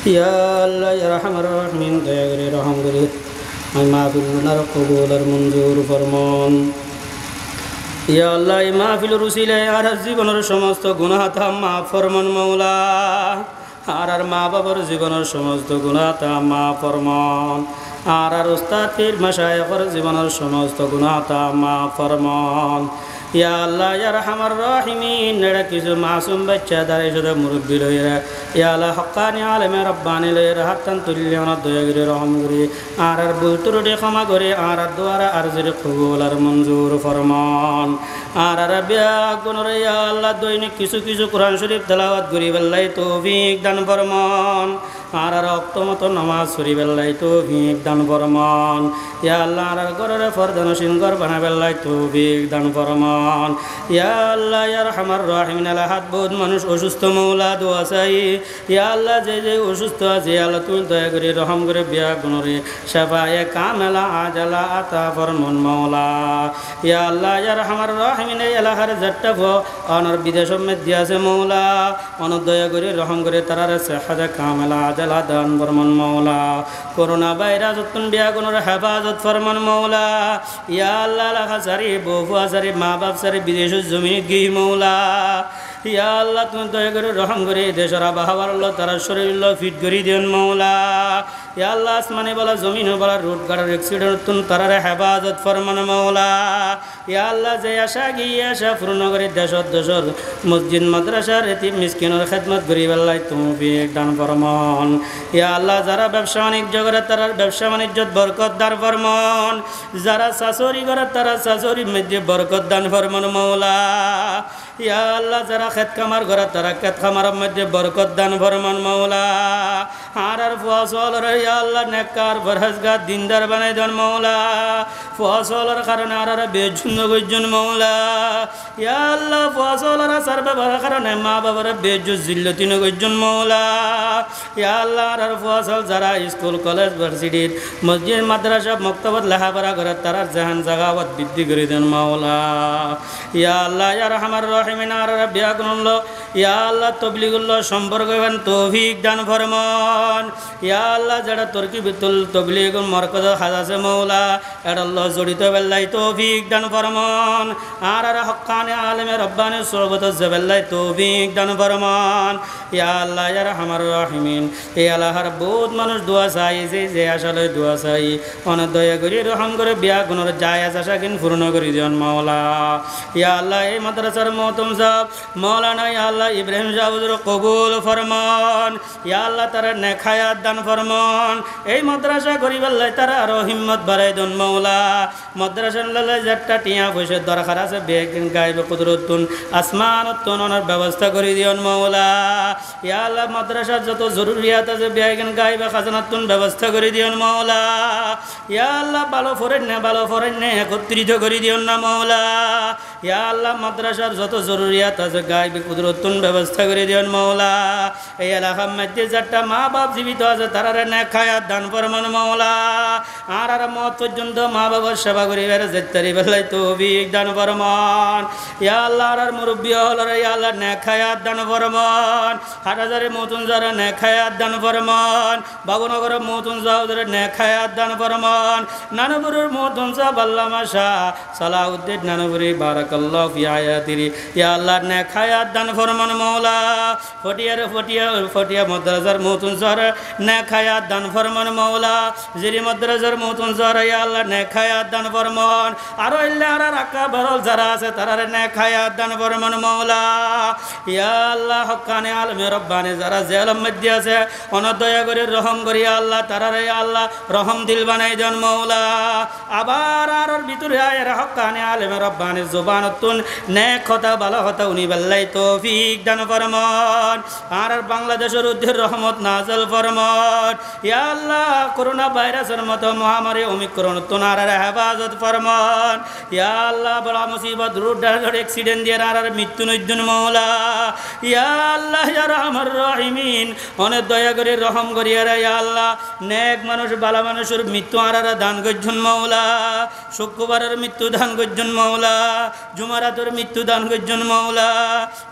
يا الله يا رحم الرحيم দয়া করে রহম করে আমি মাহফিল গুনার কবুলার মঞ্জুর ফরমান ইয়া আল্লাহ মাহফিল রুসিলে আর জীবনের সমস্ত গুণাতা মা ফরমন মৌলা আর আর মা বাবার জীবনের সমস্ত গুণাতা মা ফরমন। আর আর উস্তাদ মাসায়কর জীবনের সমস্ত গুণাতা মা ফরমান। ইয়া আল্লাহ, ইয়া রহমার রহিমিন। এরা কিছু মাসুম বাচ্চা দাঁড়িয়ে শুধু মুরব্বী লইরা ইয়া আল্লাহ, হকানি আলমে রব্বানি লইরা হাত্তান তুল্লি দয়া করে, রহম করে। আর আর বুলতুরুটি ক্ষমা করে, আর আর দোয়ারা আর জুরি কবুল আর মঞ্জুর ফরমান। আর আর বিয়া গুণর ইয়া আল্লাহ দৈনিক কিছু কিছু কোরআন শরীফ তেলাওয়াত করি বেল্লাই তৌফিক দান ফরমান। আর আর অক্তমত নামাজ শরীফ বেল্লাই তৌফিক দান ফরমান। ইয়া আল্লাহ, আর গরের ফরদান সিংহর বানা বেল্লাই তৌফিক দান ফরমান। ইয়া আল্লাহ ইয়ার হামার রাহিমিন, আল্লাহ হাত বহুত মানুষ অসুস্থ, মৌলা, দোয়া চাই। ইয়া আল্লাহ, যে যে অসুস্থ আছে, আল্লাহ তুমি দয়া করে রহম করে বিয়া গুণরে সেবায় কামেলা, আজালা, আতা ফরমন, মৌলা। ইয়া আল্লাহ ইয়ার হামার রাহিমিন এই এলাকার জেটটা ভো অনর বিদেশ মেদি আছে মৌলা। অন দয়া করে, রহম করে, তারার সেহাদে কামেলা, আজালা দান বর্মন মৌলা। করোনা ভাইরাস উত্তম বিয়া কোনো হেফাজত ফরমন মৌলা। ইয়া আল্লাহ লাখা সারি বহু সারি মা বাপ সারি বিদেশ জমি গি মৌলা। ইয়া আল্লাহ, তুমি দয়া করে রহম করে দেশের আবহাওয়ার আল্লাহ তারা শরীর ফিট করে দিন মৌলা ইয়া আল্লাহ, আসমানে বলা, জমিন বলা, রোড গাড়ার অ্যাক্সিডেন্ট তুন তারারে হেফাজত ফরমান মৌলা ইয়া আল্লাহ, যে আশা গিয়ে আশা পূর্ণ করে দেশত দেশত, মসজিদ, মাদ্রাসার এটি মিসকিনের খেদমত করি বেলায় তুমি দান ফরমান। ইয়া আল্লাহ, যারা ব্যবসা বাণিজ্য করে, তারা ব্যবসা বাণিজ্যত বরকত দান ফরমান। যারা শাশুড়ি করে, তারা শাশুড়ির মধ্যে বরকত দান ফরমান মৌলা ইয়া আল্লাহ, যারা খেত খামার ঘরে তারা খেত খামারের মধ্যে বরকত দান ফরমান মৌলা আর আর ফসল ইয়া আল্লাহ, নেককার বরহজগার দিনদার বানাই দেন মৌলা ফসলের কারণে আর আর বেজুন্ন গজন মৌলা ইয়া আল্লাহ, ফসলের আসার ব্যবহার কারণে মা বাবার বেজু জিল্লতিন গজন মৌলা ইয়া আল্লাহ, আর আর ফসল যারা স্কুল, কলেজ, ভার্সিটির, মসজিদ, মাদ্রাসা, মক্তবত, লেখাপড়া করে তারা জাহান জাগাবত বৃদ্ধি করে দেন মাওলা। ইয়া আল্লাহ, ইয়া রহমার রহিমিন আর বিয়া ইয়া সম্পর্ক এবং তৌফিক দান ফরমান। ইয়া আল্লাহ যারা তর্কি বিতুল তবলিগ মরকজ হাজাসে মৌলা এডাল্লাহ জড়িত বেল্লাই তৌফিক দান ফরমান। আর আর হকানে আলমে রব্বানে সর্বত জবেল্লাই তৌফিক দান ফরমান। ইয়া আল্লাহ ইয়া রহমার রহিমিন। এই আল্লাহর বহুত মানুষ দোয়া চাই, যে যে আসলে দোয়া চাই। অনেক দয়া করি, রহম করে বিয়া গুণর যায় আশা কিন পূর্ণ করি দিন মাওলা। ইয়া আল্লাহ এই মাদ্রাসার মহতম সাহ মৌলানা আল্লাহ ইব্রাহিম সাহুজুর কবুল ফরমান ইয়া আল্লাহ তারা নেখায়াত দান ফরমান। এই মাদ্রাসা করিবাল্লাই তারা আরও হিম্মত বাড়াই দন মৌলা। মাদ্রাসা লাল্লাই যারটা টিয়া পয়সার দরকার আছে বেগ গাইবে কুদরতুন, আসমান উত্তনের ব্যবস্থা করে দিয়ন মৌলা। ইয়া আল্লাহ মাদ্রাসার যত জরুরিয়াত আছে, বেগেন গাইবে খাজানাতুন ব্যবস্থা করে দিয়ন মৌলা। ইয়া আল্লাহ ভালো ফরেন না, ভালো ফরেন না, একত্রিত করে দিয়ন না মৌলা। ইয়া আল্লাহ মাদ্রাসার যত জরুরিয়াত আছে, গাইবে কুদরতুন ব্যবস্থা করে দিয়ন মৌলা এই এলাকার মধ্যে যারটা মা বাপ জীবিত আছে, তারা না খায়াত দান ফরমান মৌলা আর আর মত পর্যন্ত মা বাবার সেবা করি বেড়ে যেতারি বেলায় তো অভিক দান ফরমান। ইয়া আল্লাহ, আর মুরব্বী হল ইয়া আল্লাহ নে খায়াত দান ফরমান। হাট হাজারে মতুন যারা নে খায়াত দান ফরমান। বাবুনগর মতুন যাও ধরে নে খায়াত দান ফরমান। নানপুরের মতুন যা বাল্লামা শাহ সালাউদ্দিন নানপুরি বারাকাল্লাহ ফি আয়াতিরি ইয়া আল্লাহ নে খায়াত দান ফরমান মৌলা। ফটিয়ার, ফটিয়া ফটিয়া মদ্রাজার মতুন সর নে খায়াত দান ফরমান মৌলা। জিরি মদ্রাজার মতুন সর, ইয়া আল্লাহ নে খায়াত দান ফরমান। আরও ইল্লা আর রাকা বরল যারা আছে, তারারে নে খায়াত দান ফরমান মৌলা। ইয়া আল্লাহ, হকানে আলমে রব্বানে, যারা জেলম মধ্যে আছে, অনদয়া করে রহম করি আল্লাহ, তারারে আল্লাহ, রহম দিল বানাই দেন মৌলা। আবার আর ভিতরে আয়ের হকানে আলমে রব্বানে, জোবানতুন নে কথা ভালো কথা উনি বেল্লাই তৌফিক দান ফরমান। আর আর বাংলাদেশের উদ্দের রহমত নাজল ফরমান। ইয়া আল্লাহ, করোনা ভাইরাসের মতো মহামারী অমিক্রণ তোনার হেফাজত ফরমান। ইয়া আল্লাহ, বড় মুসিবত, রোড অ্যাক্সিডেন্ট দিয়ে আর আর মৃত্যু নৈদ্যুন মৌলা। ইয়া আল্লাহ, ইয়া রহমান, রহিমিন, অনেক দয়া করে, রহম করিয়া রে ইয়া আল্লাহ, নেক মানুষ, বালা মানুষের মৃত্যু আর আর দান করছেন মৌলা। শুক্রবারের মৃত্যু দান করছেন মৌলা। জুমারাতের মৃত্যু দান করছেন মৌলা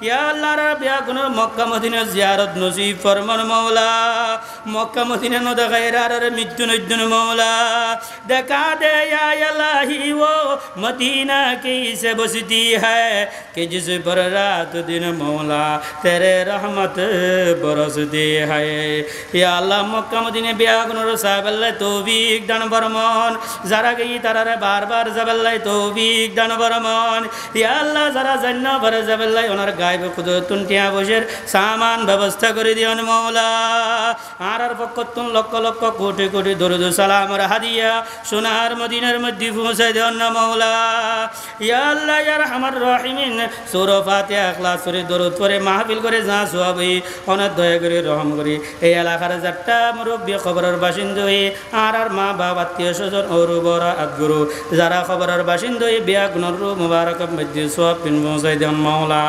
ইয়া আল্লাহ রে বিয়া কোন মক্কা মদিনা জিয়ারত নসিব ফরমান মৌলা মক্কা মদিনা ন দেখাই আর আর মৃত্যু নৈদ্যুন মৌলা দেখা দে या इलाही वो मदीना की से बसती है कि जिस पर रात दिन मौला तेरे रहमत बरसती है या अल्लाह मक्का मदीने बियागुनर সাহাবাল্লাই তৌফিক দান বরমন যারা গই তারারে বারবার যাবাল্লাই তৌফিক দান বরমন ইয়া আল্লাহ যারা জান্ন ভরে যাবাল্লাই ওনার গায়বে কুদরতুন টিয়া বসের। সামান ব্যবস্থা করে দিও মৌলা। আর আর পক্ষতুন লক্ষ লক্ষ কোটি কোটি দরুদ সালাম আর হাদিয়া। সোনার মদিনার মধ্যে পৌঁছে দেন না মৌলা। ইয়া আল্লাহ, ইয়া রহমান। সূরা করে, দরুদ করে, মাহফিল করে যা সোয়াবি অনেক দয়া করে রহম করি। এই এলাকার যাত্রা মুরব্বী খবরের বাসিন্দা আর আর মা বাপ, আত্মীয় স্বজন অরু বড়, আদগুরু। যারা খবরের বাসিন্দা বিয়া গুণর মুবারক মধ্যে সোয়াব পৌঁছাই দেন মাওলা